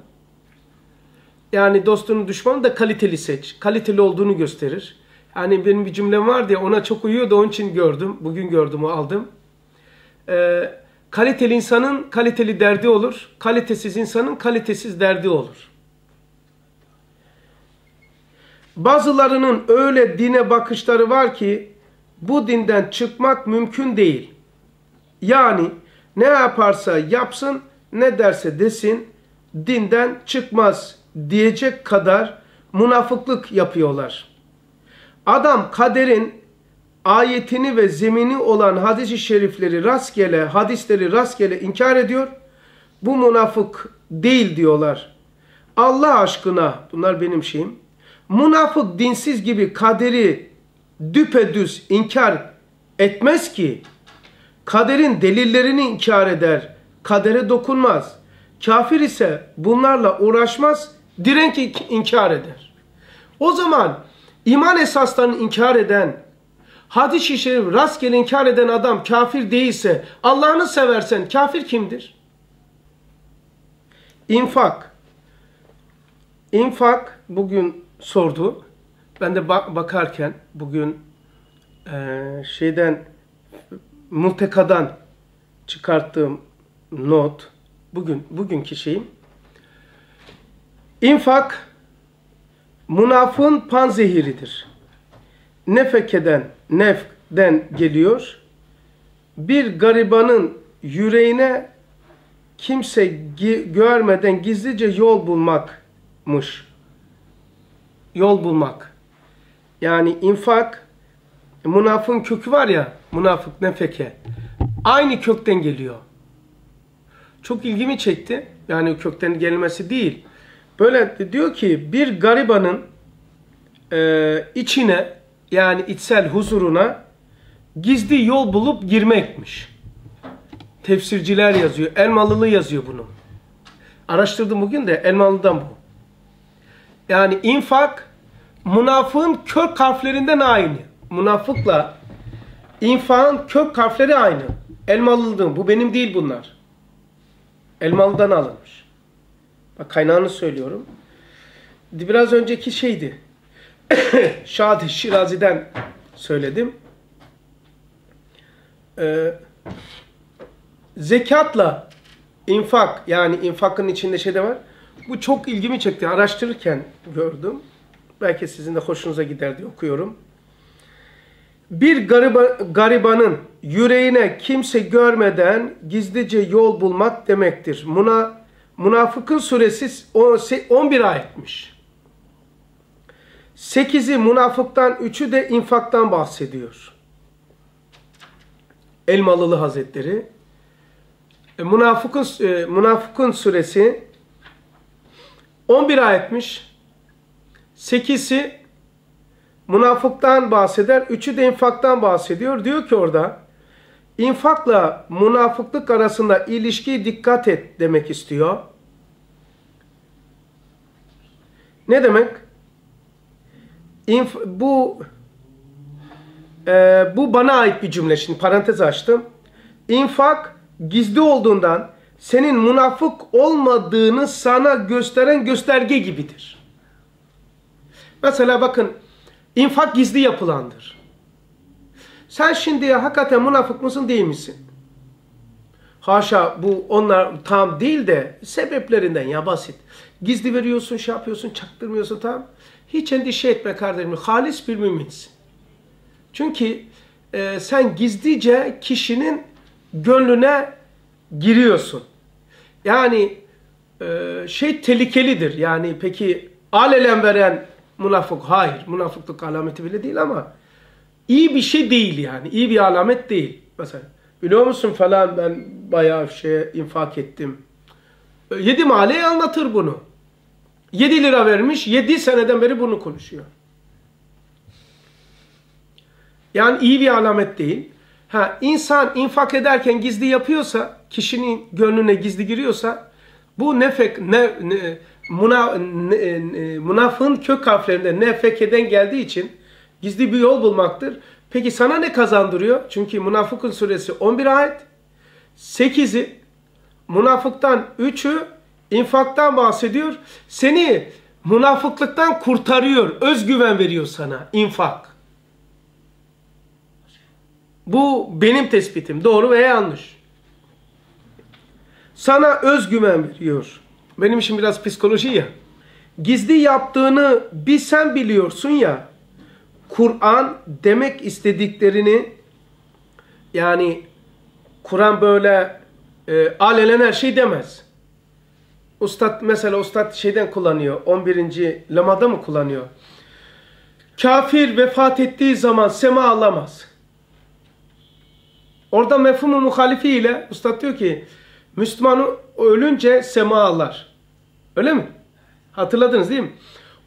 Yani dostunu düşmanı da kaliteli seç. Kaliteli olduğunu gösterir. Yani benim bir cümlem var diye ona çok uyuyordu onun için gördüm. Bugün gördüm o aldım. Ee, kaliteli insanın kaliteli derdi olur. Kalitesiz insanın kalitesiz derdi olur. Bazılarının öyle dine bakışları var ki bu dinden çıkmak mümkün değil. Yani ne yaparsa yapsın, ne derse desin dinden çıkmaz diyecek kadar münafıklık yapıyorlar. Adam kaderin ayetini ve zemini olan hadis-i şerifleri rastgele, hadisleri rastgele inkar ediyor. Bu münafık değil diyorlar. Allah aşkına, bunlar benim şeyim. Münafık dinsiz gibi kaderi düpedüz inkar etmez ki. Kaderin delillerini inkar eder. Kadere dokunmaz. Kafir ise bunlarla uğraşmaz. Direnk inkar eder. O zaman iman esaslarını inkar eden, hadis-i şerif rastgele inkar eden adam kafir değilse Allah'ını seversen kafir kimdir? İnfak. İnfak bugün sordu. Ben de bak bakarken bugün e, şeyden multekadan çıkarttığım not bugün bugünkü şeyim İnfak münafığın panzehiridir. Nefekeden, nefkden geliyor. Bir garibanın yüreğine kimse görmeden gizlice yol bulmakmış. Yol bulmak. Yani infak, münafığın kökü var ya, münafık nefeke. Aynı kökten geliyor. Çok ilgimi çekti. Yani kökten gelmesi değil. Böyle diyor ki bir garibanın e, içine yani içsel huzuruna gizli yol bulup girmekmiş. Tefsirciler yazıyor. Elmalılı yazıyor bunu. Araştırdım bugün de Elmalı'dan bu. Yani infak münafığın kök harflerinden aynı. Münafıkla infakın kök harfleri aynı. Elmalı'dan. Bu benim değil bunlar. Elmalı'dan alınmış. Bak kaynağını söylüyorum. Biraz önceki şeydi. Şadi Şirazi'den söyledim. Ee, zekatla infak yani infakın içinde şey de var. Bu çok ilgimi çekti. Araştırırken gördüm. Belki sizin de hoşunuza gider diye okuyorum. Bir gariba, garibanın yüreğine kimse görmeden gizlice yol bulmak demektir. Buna Münafıkın suresi 11 ayetmiş. 8'i münafıktan, 3'ü de infaktan bahsediyor. Elmalılı Hazretleri. E, münafıkın, e, münafıkın suresi 11 ayetmiş. 8'i münafıktan bahseder, 3'ü de infaktan bahsediyor. Diyor ki orada İnfakla münafıklık arasında ilişkiyi dikkat et demek istiyor. Ne demek? İnf bu e, bu bana ait bir cümle. Şimdi parantez açtım. İnfak gizli olduğundan senin münafık olmadığını sana gösteren gösterge gibidir. Mesela bakın infak gizli yapılandır. Sen şimdi hakikaten münafık mısın değil misin? Haşa bu onlar tam değil de sebeplerinden ya basit. Gizli veriyorsun, şey yapıyorsun, çaktırmıyorsun tam. Hiç endişe etme kardeşim. Halis bir müminsin. Çünkü e, sen gizlice kişinin gönlüne giriyorsun. Yani e, şey tehlikelidir. Yani peki alelen veren münafık hayır. Münafıklık alameti bile değil ama iyi bir şey değil yani. İyi bir alamet değil. Mesela biliyor musun falan ben bayağı şey infak ettim. Yedi mahalleye anlatır bunu. 7 lira vermiş, 7 seneden beri bunu konuşuyor. Yani iyi bir alamet değil. Ha, insan infak ederken gizli yapıyorsa, kişinin gönlüne gizli giriyorsa, bu nefek, ne, ne, muna, ne, ne, münafığın kök harflerinde nefekeden geldiği için gizli bir yol bulmaktır. Peki sana ne kazandırıyor? Çünkü Münafıkın suresi 11 ayet, 8'i, münafıktan 3'ü, infaktan bahsediyor. Seni münafıklıktan kurtarıyor, özgüven veriyor sana infak. Bu benim tespitim. Doğru veya yanlış. Sana özgüven veriyor. Benim işim biraz psikoloji ya. Gizli yaptığını bir sen biliyorsun ya. Kur'an demek istediklerini yani Kur'an böyle e, alelen her şey demez. Ustad mesela ustad şeyden kullanıyor. 11. lamada mı kullanıyor? Kafir vefat ettiği zaman sema alamaz. Orada mefhumu muhalifi ile ustad diyor ki Müslümanı ölünce sema alır. Öyle mi? Hatırladınız değil mi?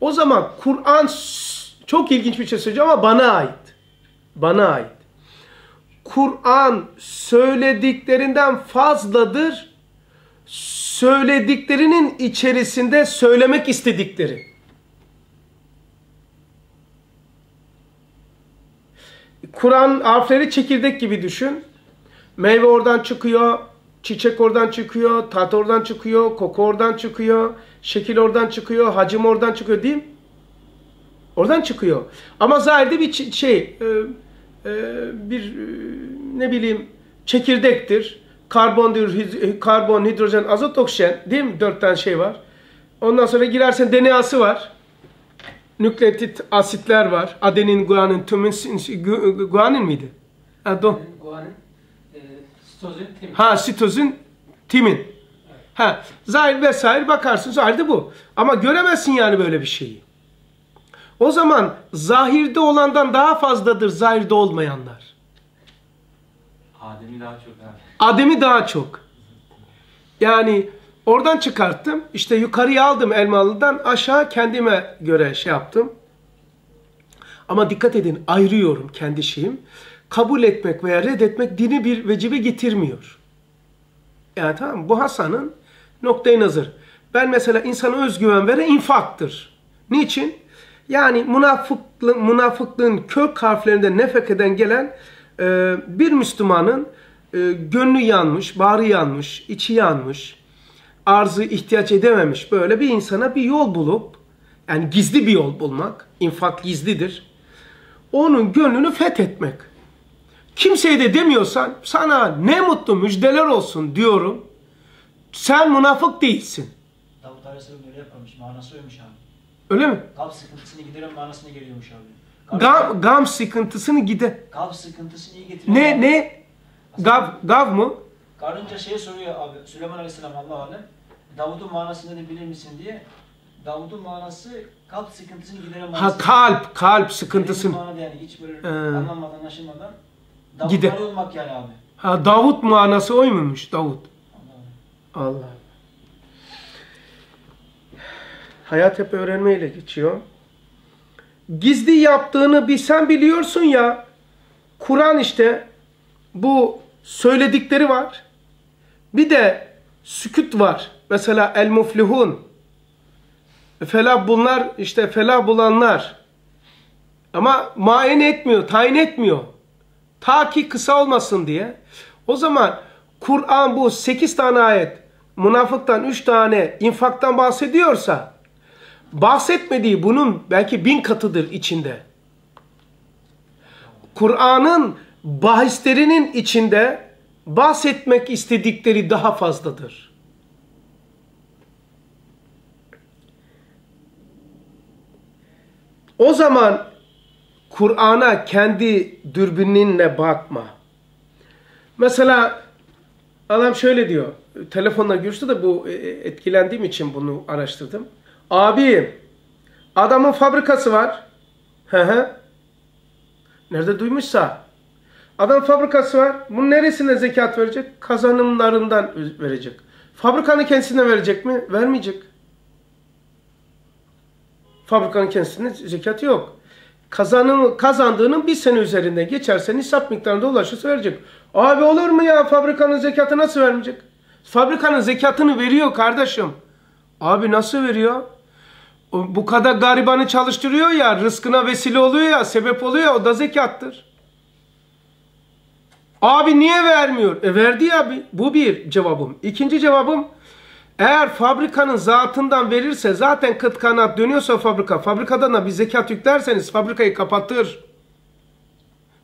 O zaman Kur'an çok ilginç bir şey söyleyeceğim ama bana ait. Bana ait. Kur'an söylediklerinden fazladır. Söylediklerinin içerisinde söylemek istedikleri. Kur'an harfleri çekirdek gibi düşün. Meyve oradan çıkıyor, çiçek oradan çıkıyor, tat oradan çıkıyor, koku oradan çıkıyor, şekil oradan çıkıyor, hacim oradan çıkıyor değil mi? Oradan çıkıyor. Ama zahirde bir şey, e, e, bir e, ne bileyim çekirdektir. Karbon, karbon, hidrojen, azot, oksijen değil mi? Dört tane şey var. Ondan sonra girersen DNA'sı var. Nükleotit asitler var. Adenin, guanin, tümin, guanin miydi? Ha, do. Guanin, e, sitozin, timin. Ha, sitozin, timin. Ha, zahir vesaire bakarsın zahirde bu. Ama göremezsin yani böyle bir şeyi. O zaman zahirde olandan daha fazladır zahirde olmayanlar. Adem'i daha çok abi. Adem'i daha çok. Yani oradan çıkarttım. İşte yukarıya aldım Elmalı'dan aşağı kendime göre şey yaptım. Ama dikkat edin ayırıyorum kendi şeyim. Kabul etmek veya reddetmek dini bir vecibe getirmiyor. Yani tamam bu Hasan'ın noktayı nazır. Ben mesela insana özgüven veren infaktır. Niçin? Yani münafıklığın, münafıklığın kök harflerinde nefekeden gelen e, bir Müslümanın e, gönlü yanmış, bağrı yanmış, içi yanmış, arzı ihtiyaç edememiş böyle bir insana bir yol bulup, yani gizli bir yol bulmak, infak gizlidir, onun gönlünü fethetmek. Kimseye de demiyorsan sana ne mutlu müjdeler olsun diyorum. Sen münafık değilsin. Davut Aleyhisselam öyle yaparmış. Manası oymuş abi. Öyle mi? Kalp sıkıntısını gideren manasına geliyormuş abi. Gam, gam sıkıntısını gide. Kalp sıkıntısını iyi getiriyor. Ne abi. ne? Gav, gav mı? Karınca şey soruyor abi. Süleyman Aleyhisselam Allah alem. Davud'un manasını da bilir misin diye. Davud'un manası kalp sıkıntısını gideren manası. Ha kalp, kalp sıkıntısını. Manada yani hiç böyle Ee. anlamadan, anlaşılmadan. Davut Gider. Gide. olmak yani abi. Ha Davut manası o muymuş Davut? Allah Allah. Allah. Hayat hep öğrenmeyle geçiyor. Gizli yaptığını bir sen biliyorsun ya. Kur'an işte bu söyledikleri var. Bir de sükut var. Mesela el muflihun. Felah bunlar işte felah bulanlar. Ama muayene etmiyor, tayin etmiyor. Ta ki kısa olmasın diye. O zaman Kur'an bu 8 tane ayet, münafıktan 3 tane, infaktan bahsediyorsa bahsetmediği bunun belki bin katıdır içinde. Kur'an'ın bahislerinin içinde bahsetmek istedikleri daha fazladır. O zaman Kur'an'a kendi dürbününle bakma. Mesela adam şöyle diyor. Telefonla görüştü de bu e, etkilendiğim için bunu araştırdım. Abi adamın fabrikası var. Nerede duymuşsa. Adam fabrikası var. Bunun neresine zekat verecek? Kazanımlarından verecek. Fabrikanın kendisine verecek mi? Vermeyecek. Fabrikanın kendisine zekat yok. Kazanım, kazandığının bir sene üzerinde geçerse nisap miktarında ulaşırsa verecek. Abi olur mu ya fabrikanın zekatı nasıl vermeyecek? Fabrikanın zekatını veriyor kardeşim. Abi nasıl veriyor? Bu kadar garibanı çalıştırıyor ya, rızkına vesile oluyor ya, sebep oluyor ya, o da zekattır. Abi niye vermiyor? E verdi abi. Bu bir cevabım. İkinci cevabım, eğer fabrikanın zatından verirse, zaten kıt kanat dönüyorsa fabrika, fabrikadan da bir zekat yüklerseniz fabrikayı kapatır.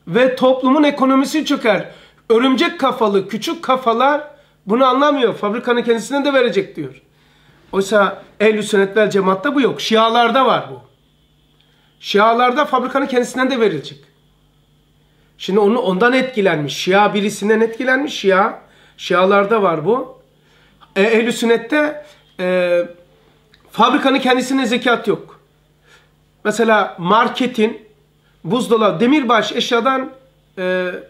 Ve toplumun ekonomisi çöker. Örümcek kafalı, küçük kafalar bunu anlamıyor. Fabrikanın kendisine de verecek diyor. Oysa ehl-i sünnet vel cemaatta bu yok. Şialarda var bu. Şialarda fabrikanın kendisinden de verilecek. Şimdi onu ondan etkilenmiş. Şia birisinden etkilenmiş. Şia. Şialarda var bu. E, ehl-i sünnette e, fabrikanın kendisine zekat yok. Mesela marketin buzdolabı, demirbaş eşyadan e,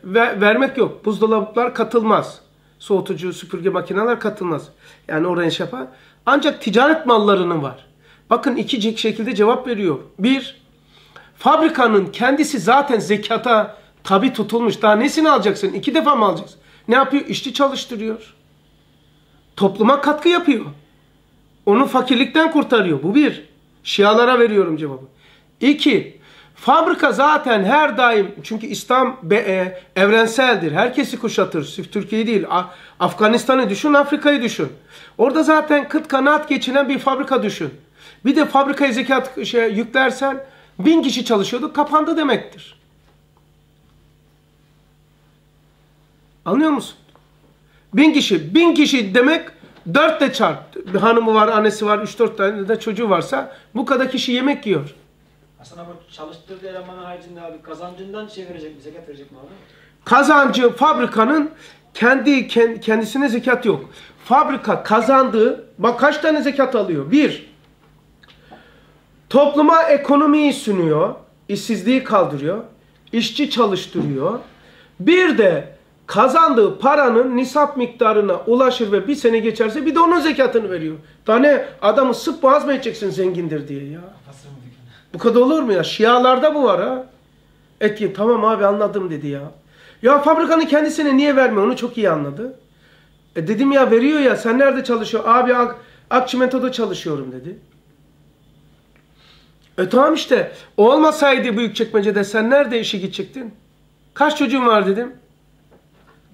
ve, vermek yok. Buzdolaplar katılmaz. Soğutucu, süpürge makineler katılmaz. Yani oraya şey yapar. Ancak ticaret mallarının var. Bakın iki şekilde cevap veriyor. Bir, fabrikanın kendisi zaten zekata tabi tutulmuş. Daha nesini alacaksın? İki defa mı alacaksın? Ne yapıyor? İşçi çalıştırıyor. Topluma katkı yapıyor. Onu fakirlikten kurtarıyor. Bu bir. Şialara veriyorum cevabı. İki, fabrika zaten her daim, çünkü İslam be, e, evrenseldir. Herkesi kuşatır. Türkiye'yi değil. Afganistan'ı düşün, Afrika'yı düşün. Orada zaten kıt kanaat geçinen bir fabrika düşün. Bir de fabrikaya zekat şey, yüklersen bin kişi çalışıyordu, kapandı demektir. Anlıyor musun? Bin kişi. Bin kişi demek dörtle çarp. Bir hanımı var, annesi var, üç dört tane de çocuğu varsa bu kadar kişi yemek yiyor. Aslında bu çalıştırdığı elemanın haricinde abi kazancından şey verecek mi? Zekat verecek mi abi? Kazancı fabrikanın kendi kendisine zekat yok. Fabrika kazandığı, bak kaç tane zekat alıyor? Bir, topluma ekonomiyi sunuyor, işsizliği kaldırıyor, işçi çalıştırıyor. Bir de kazandığı paranın nisap miktarına ulaşır ve bir sene geçerse bir de onun zekatını veriyor. Daha ne adamı sık boğaz mı edeceksin zengindir diye ya. Bu kadar olur mu ya? Şialarda bu var ha. Etki tamam abi anladım dedi ya. Ya fabrikanın kendisine niye vermiyor onu çok iyi anladı. E dedim ya veriyor ya sen nerede çalışıyor? Abi Ak Akçimento'da çalışıyorum dedi. E tamam işte olmasaydı büyük çekmecede sen nerede işe gidecektin? Kaç çocuğun var dedim.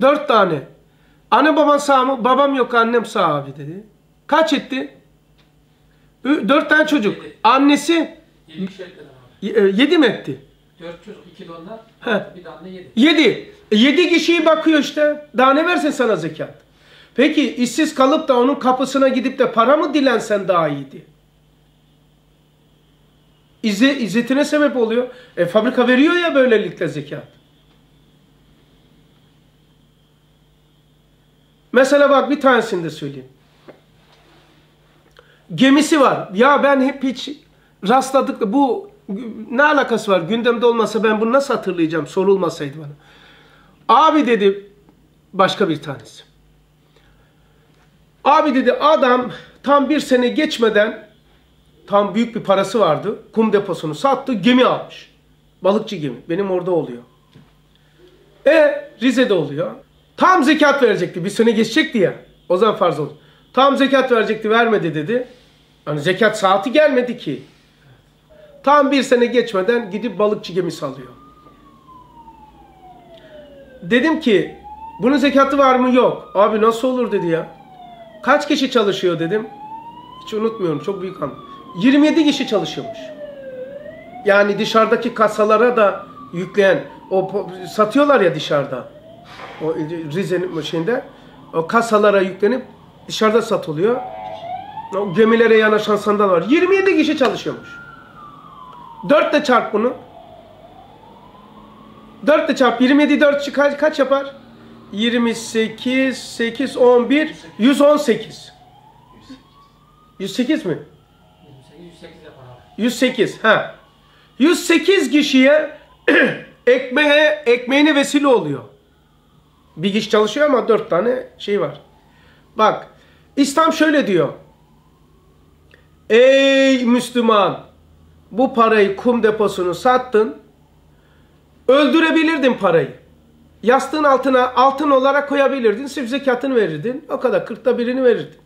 Dört tane. Anne baban sağ mı? Babam yok annem sağ abi dedi. Kaç etti? Dört tane çocuk. Annesi Yedi kişi ekledim abi. y- e, yedi mi etti? 402 dolar, He. bir tane 7. Yedi. E, yedi kişiyi bakıyor işte. Daha ne versin sana zekat? Peki işsiz kalıp da onun kapısına gidip de para mı dilensen daha iyiydi? İzze, izzetine sebep oluyor. E, fabrika veriyor ya böylelikle zekat. Mesela bak bir tanesini de söyleyeyim. Gemisi var. Ya ben hep hiç rastladık. Bu ne alakası var? Gündemde olmasa ben bunu nasıl hatırlayacağım? Sorulmasaydı bana. Abi dedi başka bir tanesi. Abi dedi adam tam bir sene geçmeden tam büyük bir parası vardı. Kum deposunu sattı. Gemi almış. Balıkçı gemi. Benim orada oluyor. E Rize'de oluyor. Tam zekat verecekti. Bir sene geçecekti ya. O zaman farz oldu. Tam zekat verecekti vermedi dedi. Hani zekat saati gelmedi ki. Tam bir sene geçmeden gidip balıkçı gemisi alıyor. Dedim ki bunun zekatı var mı? Yok. Abi nasıl olur dedi ya. Kaç kişi çalışıyor dedim. Hiç unutmuyorum. Çok büyük an. 27 kişi çalışıyormuş. Yani dışarıdaki kasalara da yükleyen O satıyorlar ya dışarıda. O Rize'nin şeyinde o kasalara yüklenip dışarıda satılıyor. O gemilere yanaşan sandal var. 27 kişi çalışıyormuş. 4 de çarp bunu. 4 de çarp 27 4 kaç, kaç yapar? 28 8 11 118. 108 mi? 28, 108 yapar abi. 108. Ha. 108 kişiye ekmeğe ekmeğine vesile oluyor. Bir kişi çalışıyor ama 4 tane şey var. Bak İslam şöyle diyor. Ey Müslüman bu parayı kum deposunu sattın. Öldürebilirdin parayı. Yastığın altına altın olarak koyabilirdin. Sırf zekatını verirdin. O kadar. Kırkta birini verirdin.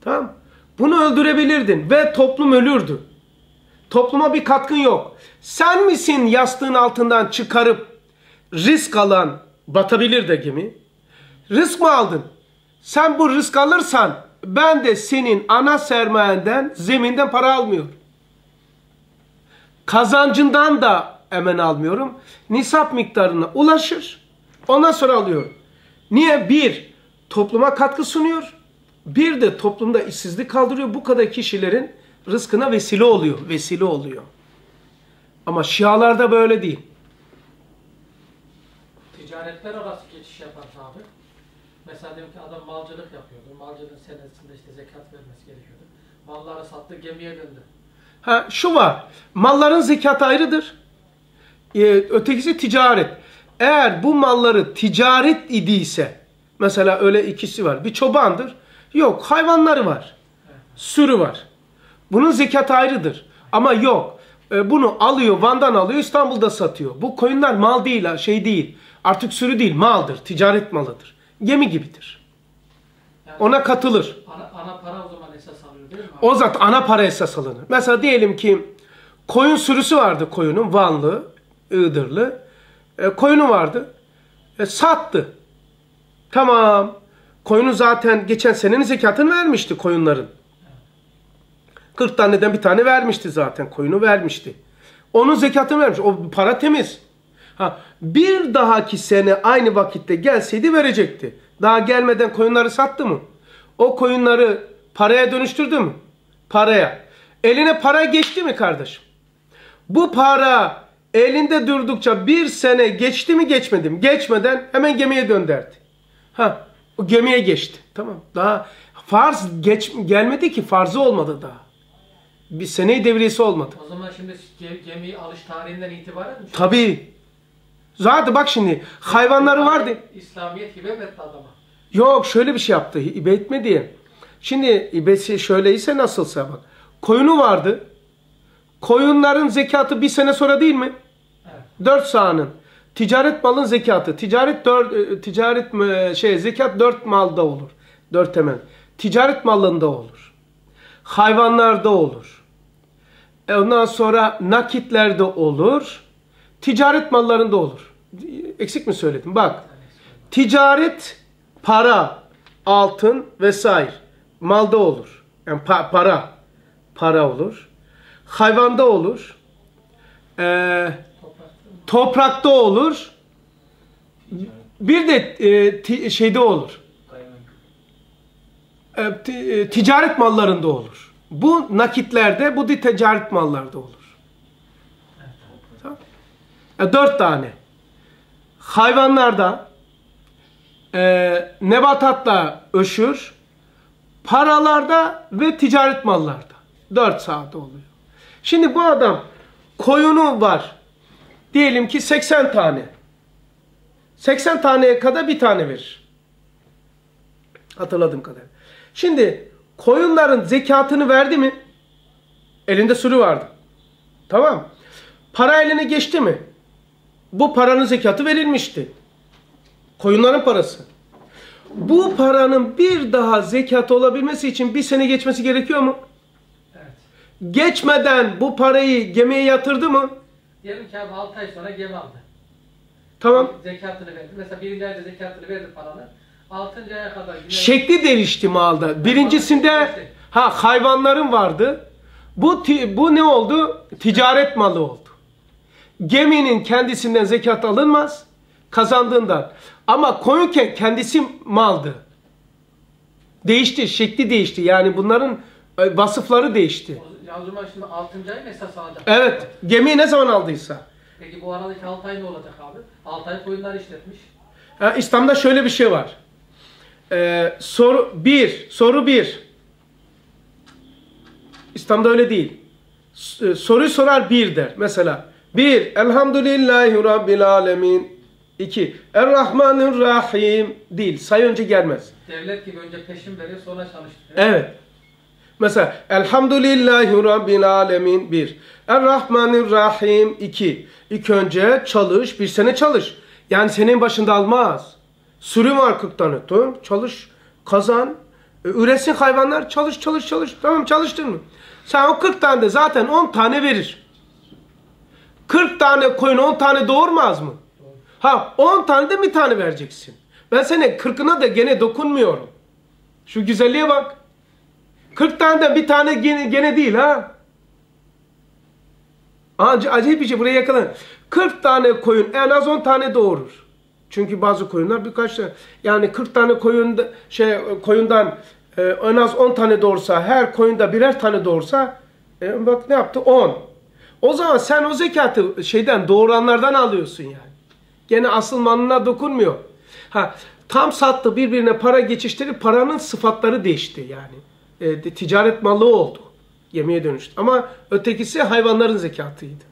Tamam. Bunu öldürebilirdin ve toplum ölürdü. Topluma bir katkın yok. Sen misin yastığın altından çıkarıp risk alan batabilir de gemi? Risk mi aldın? Sen bu risk alırsan ben de senin ana sermayenden zeminden para almıyorum. Kazancından da hemen almıyorum. Nisap miktarına ulaşır. Ondan sonra alıyorum. Niye? Bir, topluma katkı sunuyor. Bir de toplumda işsizlik kaldırıyor. Bu kadar kişilerin rızkına vesile oluyor. Vesile oluyor. Ama Şialarda böyle değil. Ticaretler arası geçiş yaparsa abi. Mesela diyelim ki adam malcılık yapıyordu. Malcılığın senesinde işte zekat vermesi gerekiyordu. Malları sattı gemiye döndü. Ha, şu var. Malların zekatı ayrıdır. Ee, ötekisi ticaret. Eğer bu malları ticaret idiyse mesela öyle ikisi var. Bir çobandır. Yok hayvanları var. Sürü var. Bunun zekatı ayrıdır. Ama yok. e, bunu alıyor Van'dan alıyor İstanbul'da satıyor. Bu koyunlar mal değil şey değil. Artık sürü değil maldır. Ticaret malıdır. Gemi gibidir. Yani Ona katılır. ana, ana para o zaman O zaten ana para esas alınır. Mesela diyelim ki koyun sürüsü vardı koyunun Vanlı, Iğdırlı. E, koyunu vardı. E, sattı. Tamam. Koyunu zaten geçen senenin zekatını vermişti koyunların. 40 taneden bir tane vermişti zaten. Koyunu vermişti. Onun zekatını vermiş. O para temiz. Ha, bir dahaki sene aynı vakitte gelseydi verecekti. Daha gelmeden koyunları sattı mı? O koyunları paraya dönüştürdü mü? Paraya. Eline para geçti mi kardeşim? Bu para elinde durdukça bir sene geçti mi geçmedi mi? Geçmeden hemen gemiye dönderdi. Ha, o gemiye geçti. Tamam. Daha farz geç, gelmedi ki farzı olmadı daha. Bir sene devriyesi olmadı. O zaman şimdi ge- gemiyi alış tarihinden itibaren mi? Tabii. Zaten bak şimdi hayvanları vardı. İslamiyet hibe etti adama. Yok şöyle bir şey yaptı. İbe etme diye. Şimdi ibesi şöyleyse nasılsa bak. Koyunu vardı. Koyunların zekatı bir sene sonra değil mi? Evet. Sahanın. Ticaret malın zekatı. Ticaret dört, e, ticaret e, şey zekat dört malda olur. Dört temel. Ticaret malında olur. Hayvanlarda olur. E ondan sonra nakitlerde olur. Ticaret mallarında olur. Eksik mi söyledim? Bak. Ticaret, para, altın vesaire malda olur. Yani pa- para, para olur. Hayvanda olur. Ee, Toprak. toprakta olur. Bir de e, şeyde olur. E, ti- e, ticaret mallarında olur. Bu nakitlerde, bu da ticaret mallarda olur. E, dört tane. Hayvanlarda, e, nebatatla öşür, paralarda ve ticaret mallarda. Dört saatte oluyor. Şimdi bu adam koyunu var. Diyelim ki 80 tane. 80 taneye kadar bir tane verir. Hatırladığım kadar. Şimdi koyunların zekatını verdi mi? Elinde sürü vardı. Tamam. Para eline geçti mi? Bu paranın zekatı verilmişti. Koyunların parası. Bu paranın bir daha zekat olabilmesi için bir sene geçmesi gerekiyor mu? Evet. Geçmeden bu parayı gemiye yatırdı mı? Diyelim ki abi 6 ay sonra gemi aldı. Tamam. Zekatını verdi. Mesela birinci ayda zekatını verdi paranı. 6. aya kadar yine Şekli değişti malda. Birincisinde ha hayvanların vardı. Bu bu ne oldu? Ticaret malı oldu. Geminin kendisinden zekat alınmaz. Kazandığından. Ama koyunken kendisi maldı. Değişti. Şekli değişti. Yani bunların e, vasıfları değişti. O- Ya o zaman şimdi 6. ayın esas alacak. Evet. Gemiyi ne zaman aldıysa. Peki bu aradaki 6 ay ne olacak abi? 6 ay koyunlar işletmiş. Ha, İslam'da şöyle bir şey var. Ee, soru bir, soru bir. İslam'da öyle değil. E, soruyu sorar bir der. Mesela bir, Elhamdülillahi Rabbil Alemin. İki, Errahmanirrahim değil. Sayı önce gelmez. Devlet gibi önce peşin veriyor sonra çalıştırıyor. Evet. Mesela Elhamdülillahi Rabbil Alemin bir. Errahmanirrahim iki. İlk önce çalış, bir sene çalış. Yani senin başında almaz. Sürü var 40 tane. Tamam çalış, kazan. E, üretsin hayvanlar çalış çalış çalış. Tamam çalıştın mı? Sen o 40 tane de zaten 10 tane verir. 40 tane koyun 10 tane doğurmaz mı? Ha 10 tane de bir tane vereceksin. Ben senin 40'ına da gene dokunmuyorum. Şu güzelliğe bak. 40 taneden bir tane gene, gene değil ha. Ac acayip bir şey buraya yakalan. 40 tane koyun en az 10 tane doğurur. Çünkü bazı koyunlar birkaç tane yani 40 tane koyun şey koyundan e, en az 10 tane doğursa her koyunda birer tane doğursa e, bak ne yaptı 10. O zaman sen o zekatı şeyden doğuranlardan alıyorsun yani. Gene asıl malına dokunmuyor. Ha tam sattı birbirine para geçiştirip paranın sıfatları değişti yani. E, de- ticaret malı oldu. Yemeğe dönüştü. Ama ötekisi hayvanların zekatıydı.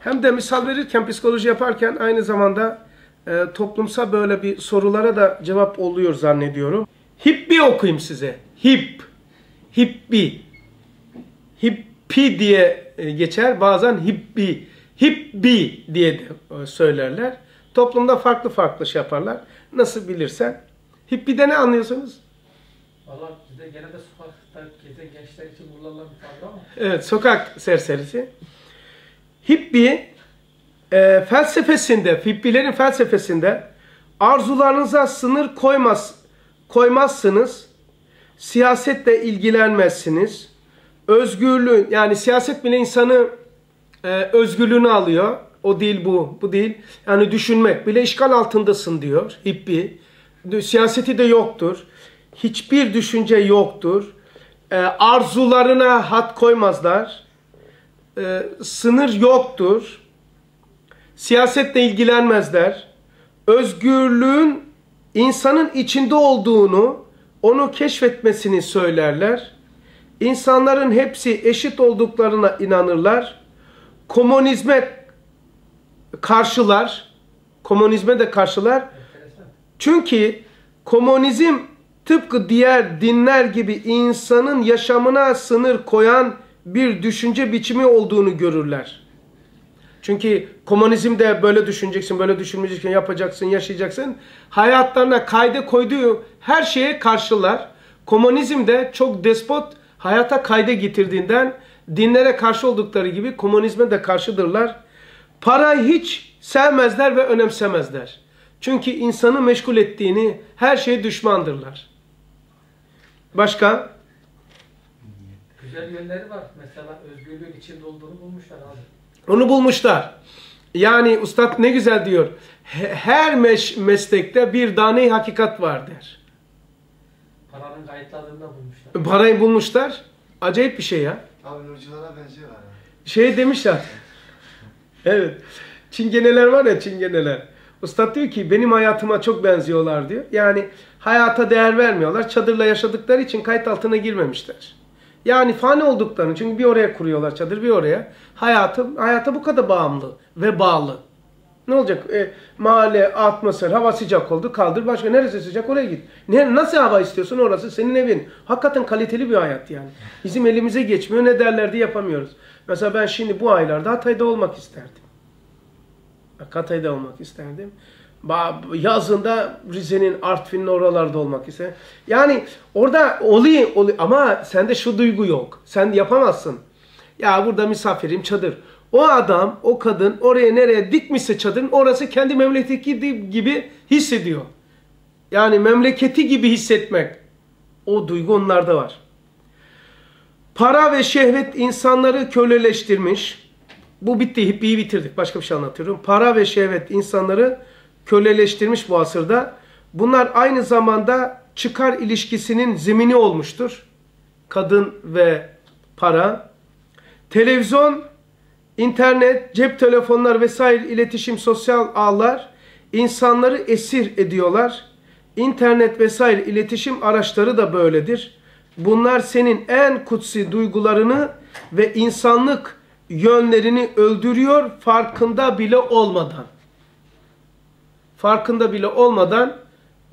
Hem de misal verirken, psikoloji yaparken aynı zamanda e, toplumsal böyle bir sorulara da cevap oluyor zannediyorum. Hippi okuyayım size. Hip. Hippi. Hippi diye e, geçer. Bazen hippi. Hippi diye de e, söylerler. Toplumda farklı farklı şey yaparlar. Nasıl bilirsen. Hippi'de ne anlıyorsunuz? Valla bizde gene de sokakta gezen gençler için kullanılan bir tabir ama Evet, sokak serserisi. Hippi e, felsefesinde, Hippilerin felsefesinde arzularınıza sınır koymaz, koymazsınız. Siyasetle ilgilenmezsiniz. Özgürlüğün, yani siyaset bile insanı e, özgürlüğünü alıyor. O değil bu, bu değil. Yani düşünmek bile işgal altındasın diyor Hippi. Siyaseti de yoktur. Hiçbir düşünce yoktur. E, arzularına hat koymazlar. E, sınır yoktur. Siyasetle ilgilenmezler. Özgürlüğün insanın içinde olduğunu, onu keşfetmesini söylerler. İnsanların hepsi eşit olduklarına inanırlar. Komünizme karşılar. Komünizme de karşılar. Çünkü komünizm tıpkı diğer dinler gibi insanın yaşamına sınır koyan bir düşünce biçimi olduğunu görürler. Çünkü komünizmde böyle düşüneceksin, böyle düşünmeyeceksin, yapacaksın, yaşayacaksın. Hayatlarına kayda koyduğu her şeye karşılar. Komünizmde çok despot hayata kayda getirdiğinden dinlere karşı oldukları gibi komünizme de karşıdırlar. Parayı hiç sevmezler ve önemsemezler. Çünkü insanı meşgul ettiğini her şeye düşmandırlar. Başka? Güzel yönleri var. Mesela özgürlüğün içinde olduğunu bulmuşlar abi. Onu bulmuşlar. Yani ustad ne güzel diyor. He- Her meş- meslekte bir tane hakikat vardır. Paranın kayıtladığını da bulmuşlar. Parayı bulmuşlar. Acayip bir şey ya. Abi nurculara benziyorlar ya. Şey demişler. evet. Çingeneler var ya çingeneler. Ustad diyor ki benim hayatıma çok benziyorlar diyor. Yani hayata değer vermiyorlar. Çadırla yaşadıkları için kayıt altına girmemişler. Yani fani olduklarını çünkü bir oraya kuruyorlar çadır bir oraya. Hayatı, hayata bu kadar bağımlı ve bağlı. Ne olacak? E, mahalle, atmosfer, hava sıcak oldu. Kaldır başka neresi sıcak oraya git. Ne, nasıl hava istiyorsun orası senin evin. Hakikaten kaliteli bir hayat yani. Bizim elimize geçmiyor ne derlerdi yapamıyoruz. Mesela ben şimdi bu aylarda Hatay'da olmak isterdim. Bak, Hatay'da olmak isterdim. Yazında Rize'nin, Artvin'in oralarda olmak isterdim. Yani orada oluyor, oluyor ama sende şu duygu yok. Sen yapamazsın. Ya burada misafirim çadır. O adam, o kadın oraya nereye dikmişse çadırın orası kendi memleketi gibi hissediyor. Yani memleketi gibi hissetmek. O duygu onlarda var. Para ve şehvet insanları köleleştirmiş. Bu bitti. Hippiyi bitirdik. Başka bir şey anlatıyorum. Para ve şehvet insanları köleleştirmiş bu asırda. Bunlar aynı zamanda çıkar ilişkisinin zemini olmuştur. Kadın ve para. Televizyon, internet, cep telefonlar vesaire iletişim, sosyal ağlar insanları esir ediyorlar. İnternet vesaire iletişim araçları da böyledir. Bunlar senin en kutsi duygularını ve insanlık yönlerini öldürüyor farkında bile olmadan. Farkında bile olmadan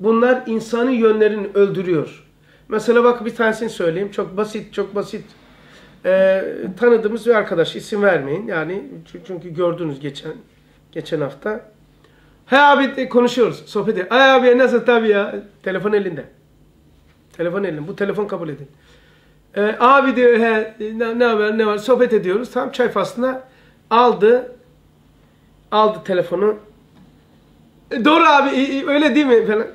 bunlar insanı yönlerini öldürüyor. Mesela bak bir tanesini söyleyeyim. Çok basit, çok basit. Ee, tanıdığımız bir arkadaş. isim vermeyin. Yani çünkü gördünüz geçen geçen hafta. He abi konuşuyoruz. Sohbet ediyoruz. Ay abi nasıl tabii ya. Telefon elinde. Telefon elinde. Bu telefon kabul edin. Ee, abi diyor he ne, ne haber ne var sohbet ediyoruz. Tam çay faslına aldı aldı telefonu. E, doğru abi e, e, öyle değil mi falan.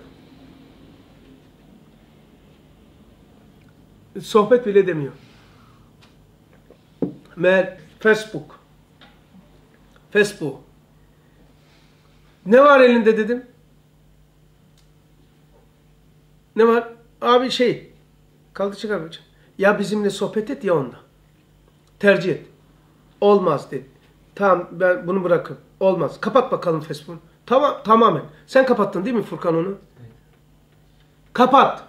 Sohbet bile demiyor. Meğer Facebook. Facebook. Ne var elinde dedim. Ne var? Abi şey. Kaldı çıkar hocam. Ya bizimle sohbet et ya onda. Tercih et. Olmaz dedi. Tamam ben bunu bırakın. Olmaz. Kapat bakalım Facebook'u. Tamam tamamen. Sen kapattın değil mi Furkan onu? Kapat.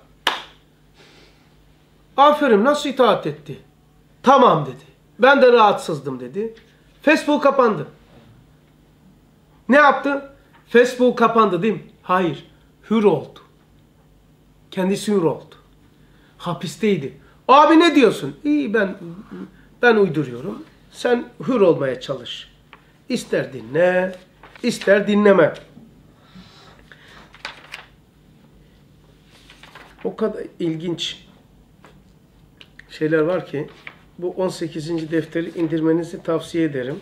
Aferin nasıl itaat etti? Tamam dedi. Ben de rahatsızdım dedi. Facebook kapandı. Ne yaptı? Facebook kapandı değil mi? Hayır. Hür oldu. Kendisi hür oldu. Hapisteydi. Abi ne diyorsun? İyi ben ben uyduruyorum. Sen hür olmaya çalış. İster dinle, ister dinleme. O kadar ilginç şeyler var ki bu 18. defteri indirmenizi tavsiye ederim.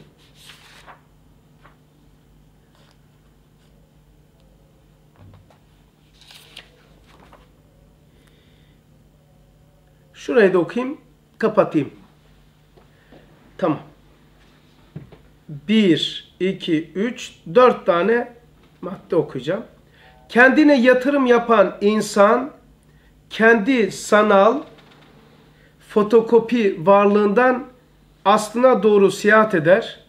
Şurayı da okuyayım, kapatayım. Tamam. 1, 2, 3, 4 tane madde okuyacağım. Kendine yatırım yapan insan kendi sanal fotokopi varlığından aslına doğru seyahat eder.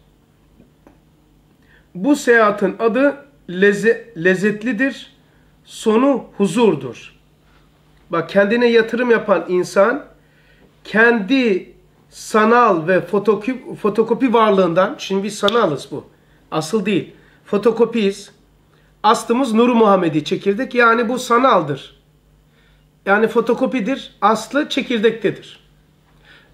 Bu seyahatin adı leze, lezzetlidir, sonu huzurdur. Bak kendine yatırım yapan insan kendi sanal ve fotokopi, fotokopi varlığından, şimdi biz sanalız bu, asıl değil, fotokopiyiz. Aslımız Nuru Muhammedi çekirdek yani bu sanaldır. Yani fotokopidir, aslı çekirdektedir.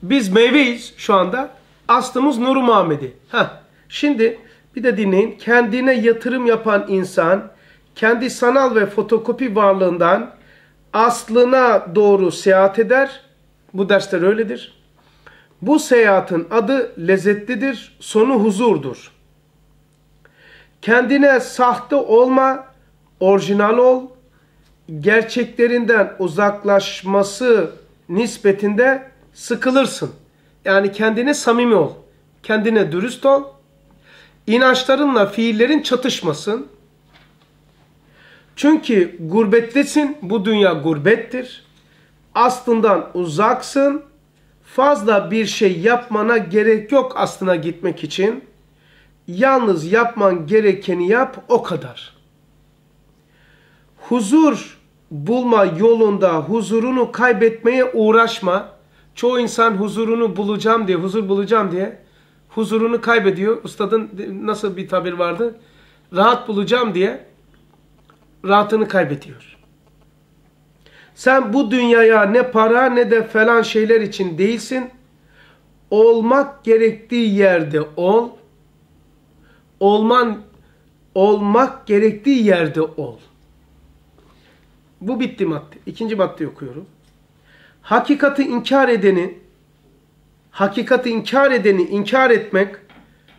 Biz meyveyiz şu anda, aslımız Nuru Muhammedi. Heh. Şimdi bir de dinleyin, kendine yatırım yapan insan, kendi sanal ve fotokopi varlığından aslına doğru seyahat eder. Bu dersler öyledir. Bu seyahatin adı lezzetlidir, sonu huzurdur. Kendine sahte olma, orijinal ol, gerçeklerinden uzaklaşması nispetinde sıkılırsın. Yani kendine samimi ol, kendine dürüst ol, inançlarınla fiillerin çatışmasın. Çünkü gurbettesin, bu dünya gurbettir. Aslından uzaksın, fazla bir şey yapmana gerek yok aslına gitmek için. Yalnız yapman gerekeni yap, o kadar. Huzur bulma yolunda huzurunu kaybetmeye uğraşma. Çoğu insan huzurunu bulacağım diye, huzur bulacağım diye huzurunu kaybediyor. Ustadın nasıl bir tabir vardı? Rahat bulacağım diye rahatını kaybediyor. Sen bu dünyaya ne para ne de falan şeyler için değilsin. Olmak gerektiği yerde ol. Olman olmak gerektiği yerde ol. Bu bitti madde. İkinci madde okuyorum. Hakikati inkar edeni hakikati inkar edeni inkar etmek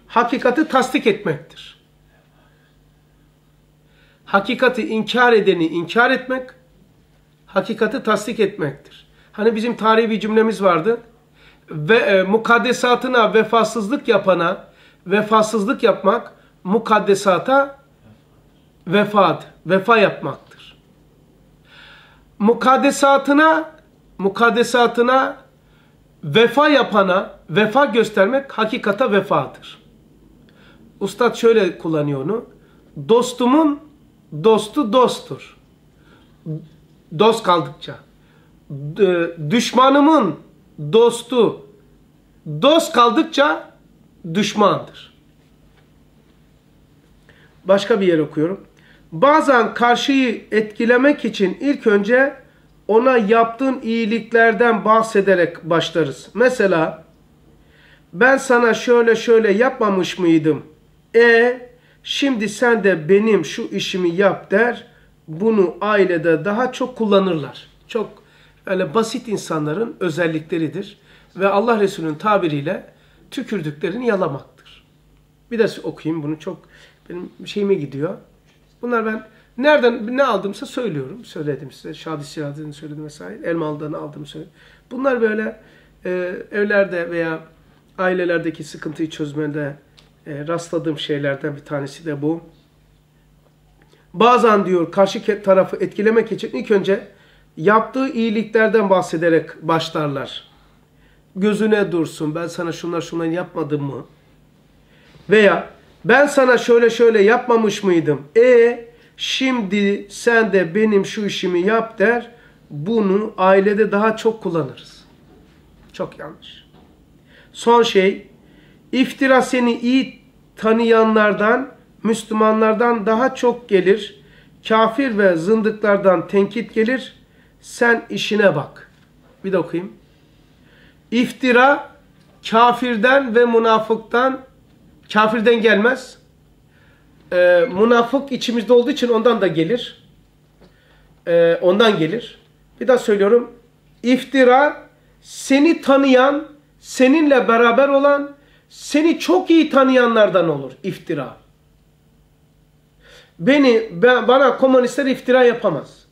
hakikati tasdik etmektir hakikati inkar edeni inkar etmek, hakikati tasdik etmektir. Hani bizim tarihi bir cümlemiz vardı. ve e, mukaddesatına vefasızlık yapana vefasızlık yapmak mukaddesata vefat, vefa yapmaktır. Mukaddesatına mukaddesatına vefa yapana vefa göstermek hakikata vefadır. Ustad şöyle kullanıyor onu. Dostumun dostu dosttur. Dost kaldıkça. Düşmanımın dostu dost kaldıkça düşmandır. Başka bir yer okuyorum. Bazen karşıyı etkilemek için ilk önce ona yaptığın iyiliklerden bahsederek başlarız. Mesela ben sana şöyle şöyle yapmamış mıydım? E şimdi sen de benim şu işimi yap der. Bunu ailede daha çok kullanırlar. Çok öyle basit insanların özellikleridir. Ve Allah Resulü'nün tabiriyle tükürdüklerini yalamaktır. Bir de okuyayım bunu çok benim şeyime gidiyor. Bunlar ben nereden ne aldımsa söylüyorum. Söyledim size. Şadi Siradet'in söyledim vesaire. Elmalı'dan aldım söyledim. Bunlar böyle e, evlerde veya ailelerdeki sıkıntıyı çözmede e, rastladığım şeylerden bir tanesi de bu. Bazen diyor karşı tarafı etkilemek için ilk önce yaptığı iyiliklerden bahsederek başlarlar. Gözüne dursun ben sana şunlar şunları yapmadım mı? Veya ben sana şöyle şöyle yapmamış mıydım? E şimdi sen de benim şu işimi yap der. Bunu ailede daha çok kullanırız. Çok yanlış. Son şey iftira seni iyi tanıyanlardan Müslümanlardan daha çok gelir. Kafir ve zındıklardan tenkit gelir. Sen işine bak. Bir de okuyayım. İftira kafirden ve münafıktan kafirden gelmez. Ee, münafık içimizde olduğu için ondan da gelir. Ee, ondan gelir. Bir daha söylüyorum. İftira seni tanıyan, seninle beraber olan, seni çok iyi tanıyanlardan olur iftira. Beni, ben, bana komünistler iftira yapamaz.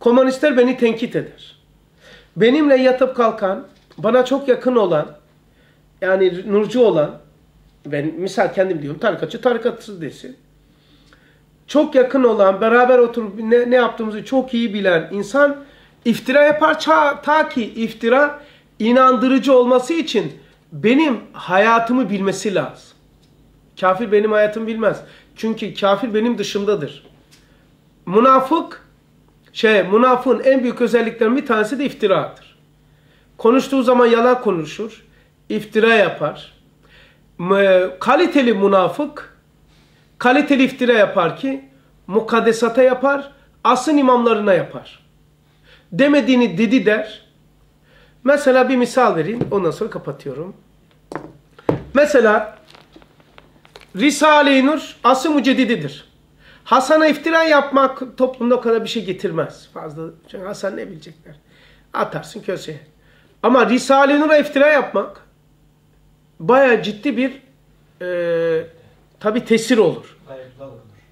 Komünistler beni tenkit eder. Benimle yatıp kalkan, bana çok yakın olan, yani nurcu olan, ben misal kendim diyorum, tarikatçı tarikatsız desin. Çok yakın olan, beraber oturup ne, ne yaptığımızı çok iyi bilen insan iftira yapar ta, ta ki iftira inandırıcı olması için benim hayatımı bilmesi lazım. Kafir benim hayatımı bilmez. Çünkü kafir benim dışımdadır. Münafık, şey, münafığın en büyük özelliklerinden bir tanesi de iftiradır. Konuştuğu zaman yalan konuşur, iftira yapar. Kaliteli münafık, kaliteli iftira yapar ki, mukaddesata yapar, asın imamlarına yapar. Demediğini dedi der. Mesela bir misal vereyim, ondan sonra kapatıyorum. Mesela, Risale-i Nur asıl müceddididir. Hasan'a iftira yapmak toplumda o kadar bir şey getirmez. Fazla. Çünkü Hasan ne bilecekler? Atarsın köşeye. Ama Risale-i Nur'a iftira yapmak baya ciddi bir e, tabi tesir olur.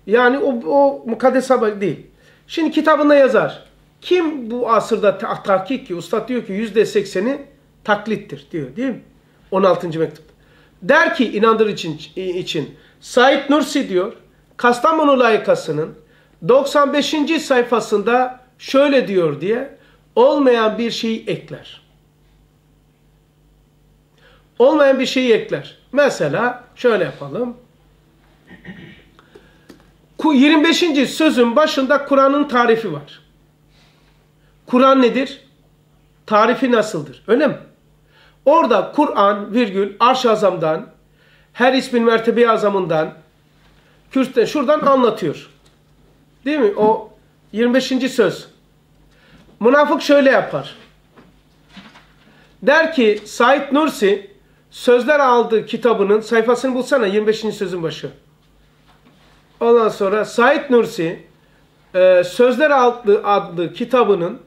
Yani o, o mukaddes haber değil. Şimdi kitabında yazar. Kim bu asırda ta tahkik ki? Ustad diyor ki yüzde sekseni taklittir diyor değil mi? 16. mektup. Der ki inandır için, için Said Nursi diyor Kastamonu layıkasının 95. sayfasında şöyle diyor diye olmayan bir şeyi ekler. Olmayan bir şeyi ekler. Mesela şöyle yapalım. 25. sözün başında Kur'an'ın tarifi var. Kur'an nedir? Tarifi nasıldır? Öyle mi? Orada Kur'an virgül arş azamdan, her ismin mertebe azamından, Kürt'ten şuradan anlatıyor. Değil mi? O 25. söz. Münafık şöyle yapar. Der ki Said Nursi sözler aldığı kitabının sayfasını bulsana 25. sözün başı. Ondan sonra Said Nursi e, Sözler adlı, adlı kitabının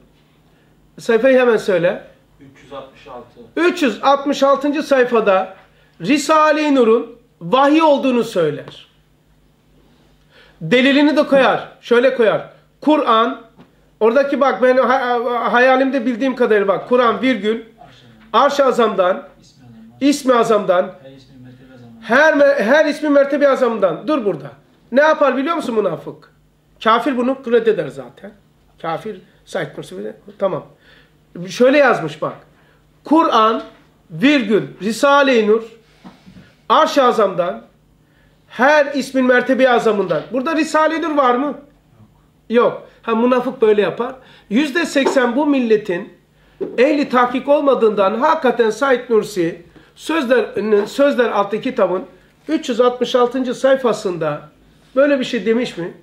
sayfayı hemen söyle. 366. 366. sayfada Risale-i Nur'un vahiy olduğunu söyler. Delilini de koyar. Şöyle koyar. Kur'an, oradaki bak ben hayalimde bildiğim kadarıyla bak Kur'an virgül Arş-ı Azam'dan, İsmi Azam'dan, Her her ismi mertebe azamından. Dur burada. Ne yapar biliyor musun münafık? Kafir bunu reddeder zaten. Kafir Said Nursi tamam. Şöyle yazmış bak. Kur'an virgül Risale-i Nur Arş-ı Azam'dan her ismin mertebe azamından. Burada Risale-i Nur var mı? Yok. Ha münafık böyle yapar. Yüzde seksen bu milletin ehli tahkik olmadığından hakikaten Said Nursi Sözler, Sözler adlı kitabın 366. sayfasında böyle bir şey demiş mi?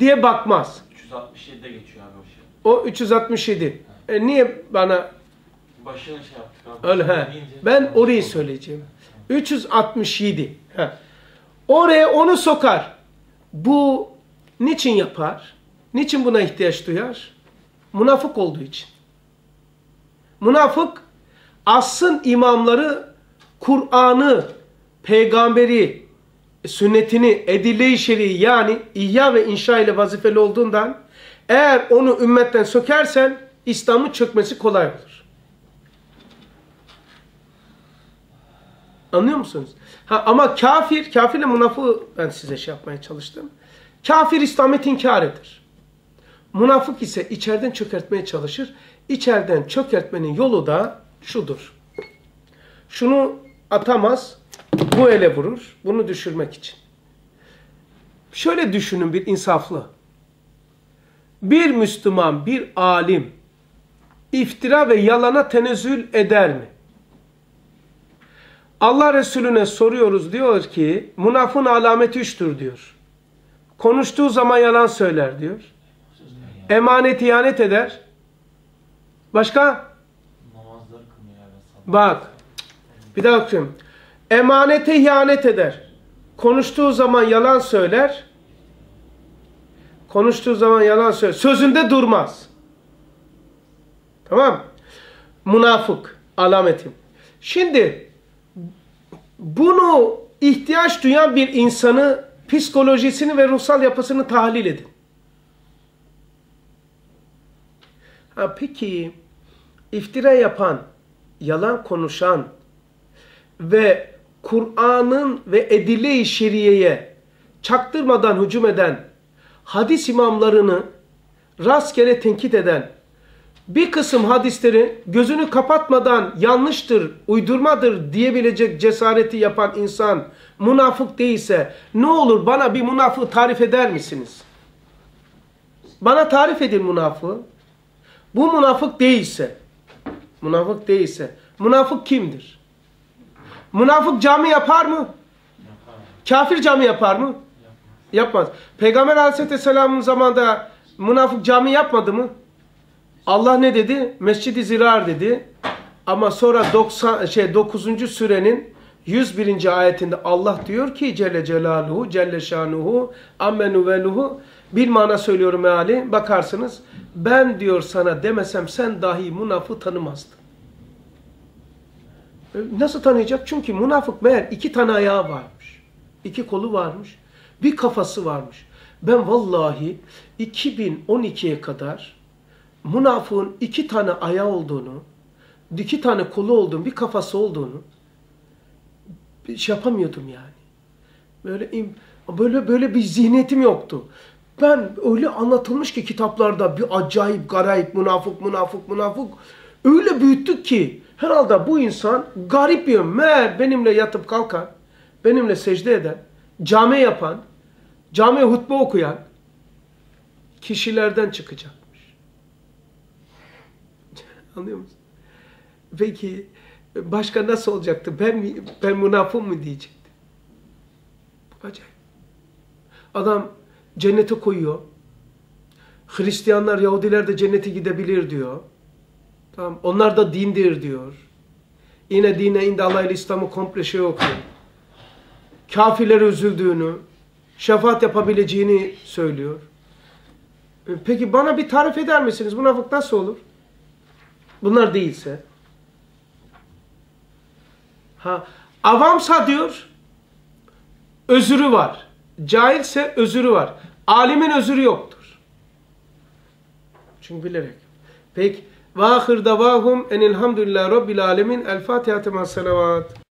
Diye bakmaz. 367'de geçiyor abi o şey. O 367. E niye bana Başını şey yaptık abi. öyle he. Ben orayı söyleyeceğim. 367. He. Oraya onu sokar. Bu niçin yapar? Niçin buna ihtiyaç duyar? Münafık olduğu için. Münafık asrın imamları Kur'an'ı, peygamberi, sünnetini, edille-i şer'i yani ihya ve inşa ile vazifeli olduğundan eğer onu ümmetten sökersen İslam'ın çökmesi kolay olur. Anlıyor musunuz? Ha, ama kafir, kafirle münafığı ben size şey yapmaya çalıştım. Kafir İslam'ı inkar eder. Münafık ise içeriden çökertmeye çalışır. İçeriden çökertmenin yolu da şudur. Şunu atamaz, bu ele vurur. Bunu düşürmek için. Şöyle düşünün bir insaflı. Bir Müslüman, bir alim iftira ve yalana tenezzül eder mi? Allah Resulüne soruyoruz diyor ki münafın alameti üçtür diyor. Konuştuğu zaman yalan söyler diyor. Emanet ihanet eder. Başka? Bak. Bir daha okuyayım. Emanete ihanet eder. Konuştuğu zaman yalan söyler. Konuştuğu zaman yalan söyler. Sözünde durmaz. Tamam. Münafık alametim. Şimdi bunu ihtiyaç duyan bir insanı psikolojisini ve ruhsal yapısını tahlil edin. Ha, peki iftira yapan, yalan konuşan ve Kur'an'ın ve edille-i şeriyeye çaktırmadan hücum eden, hadis imamlarını rastgele tenkit eden, bir kısım hadisleri gözünü kapatmadan yanlıştır, uydurmadır diyebilecek cesareti yapan insan münafık değilse ne olur bana bir münafığı tarif eder misiniz? Bana tarif edin münafığı. Bu münafık değilse, münafık değilse, münafık kimdir? Münafık cami yapar mı? Yapar. Kafir cami yapar mı? Yapmaz. Peygamber aleyhisselamın zamanında münafık cami yapmadı mı? Allah ne dedi? Mescid-i Zirar dedi. Ama sonra 90 şey 9. sürenin 101. ayetinde Allah diyor ki Celle Celaluhu, Celle Şanuhu, Ammenu veluhu bir mana söylüyorum meali. Bakarsınız ben diyor sana demesem sen dahi münafığı tanımazdın. Nasıl tanıyacak? Çünkü münafık meğer iki tane ayağı varmış. iki kolu varmış. Bir kafası varmış. Ben vallahi 2012'ye kadar münafığın iki tane ayağı olduğunu, iki tane kolu olduğunu, bir kafası olduğunu şey yapamıyordum yani. Böyle böyle böyle bir zihniyetim yoktu. Ben öyle anlatılmış ki kitaplarda bir acayip garayip münafık münafık münafık öyle büyüttük ki herhalde bu insan garip bir meğer benimle yatıp kalkan, benimle secde eden, cami yapan, cami hutbe okuyan kişilerden çıkacakmış. Anlıyor musun? Peki başka nasıl olacaktı? Ben ben münafım mı diyecekti? Acayip. Adam cennete koyuyor. Hristiyanlar, Yahudiler de cennete gidebilir diyor. Tamam. Onlar da dindir diyor. Yine dine indi Allah İslam'ı komple şey okuyor. Kafirlere üzüldüğünü, şefaat yapabileceğini söylüyor. E, Peki bana bir tarif eder misiniz? Münafık nasıl olur? Bunlar değilse. Ha, avamsa diyor, özürü var. Cahilse özürü var. Alimin özürü yoktur. Çünkü bilerek. Peki Ve ahir davahum enilhamdülillahi rabbil alemin. El Fatiha tema salavat.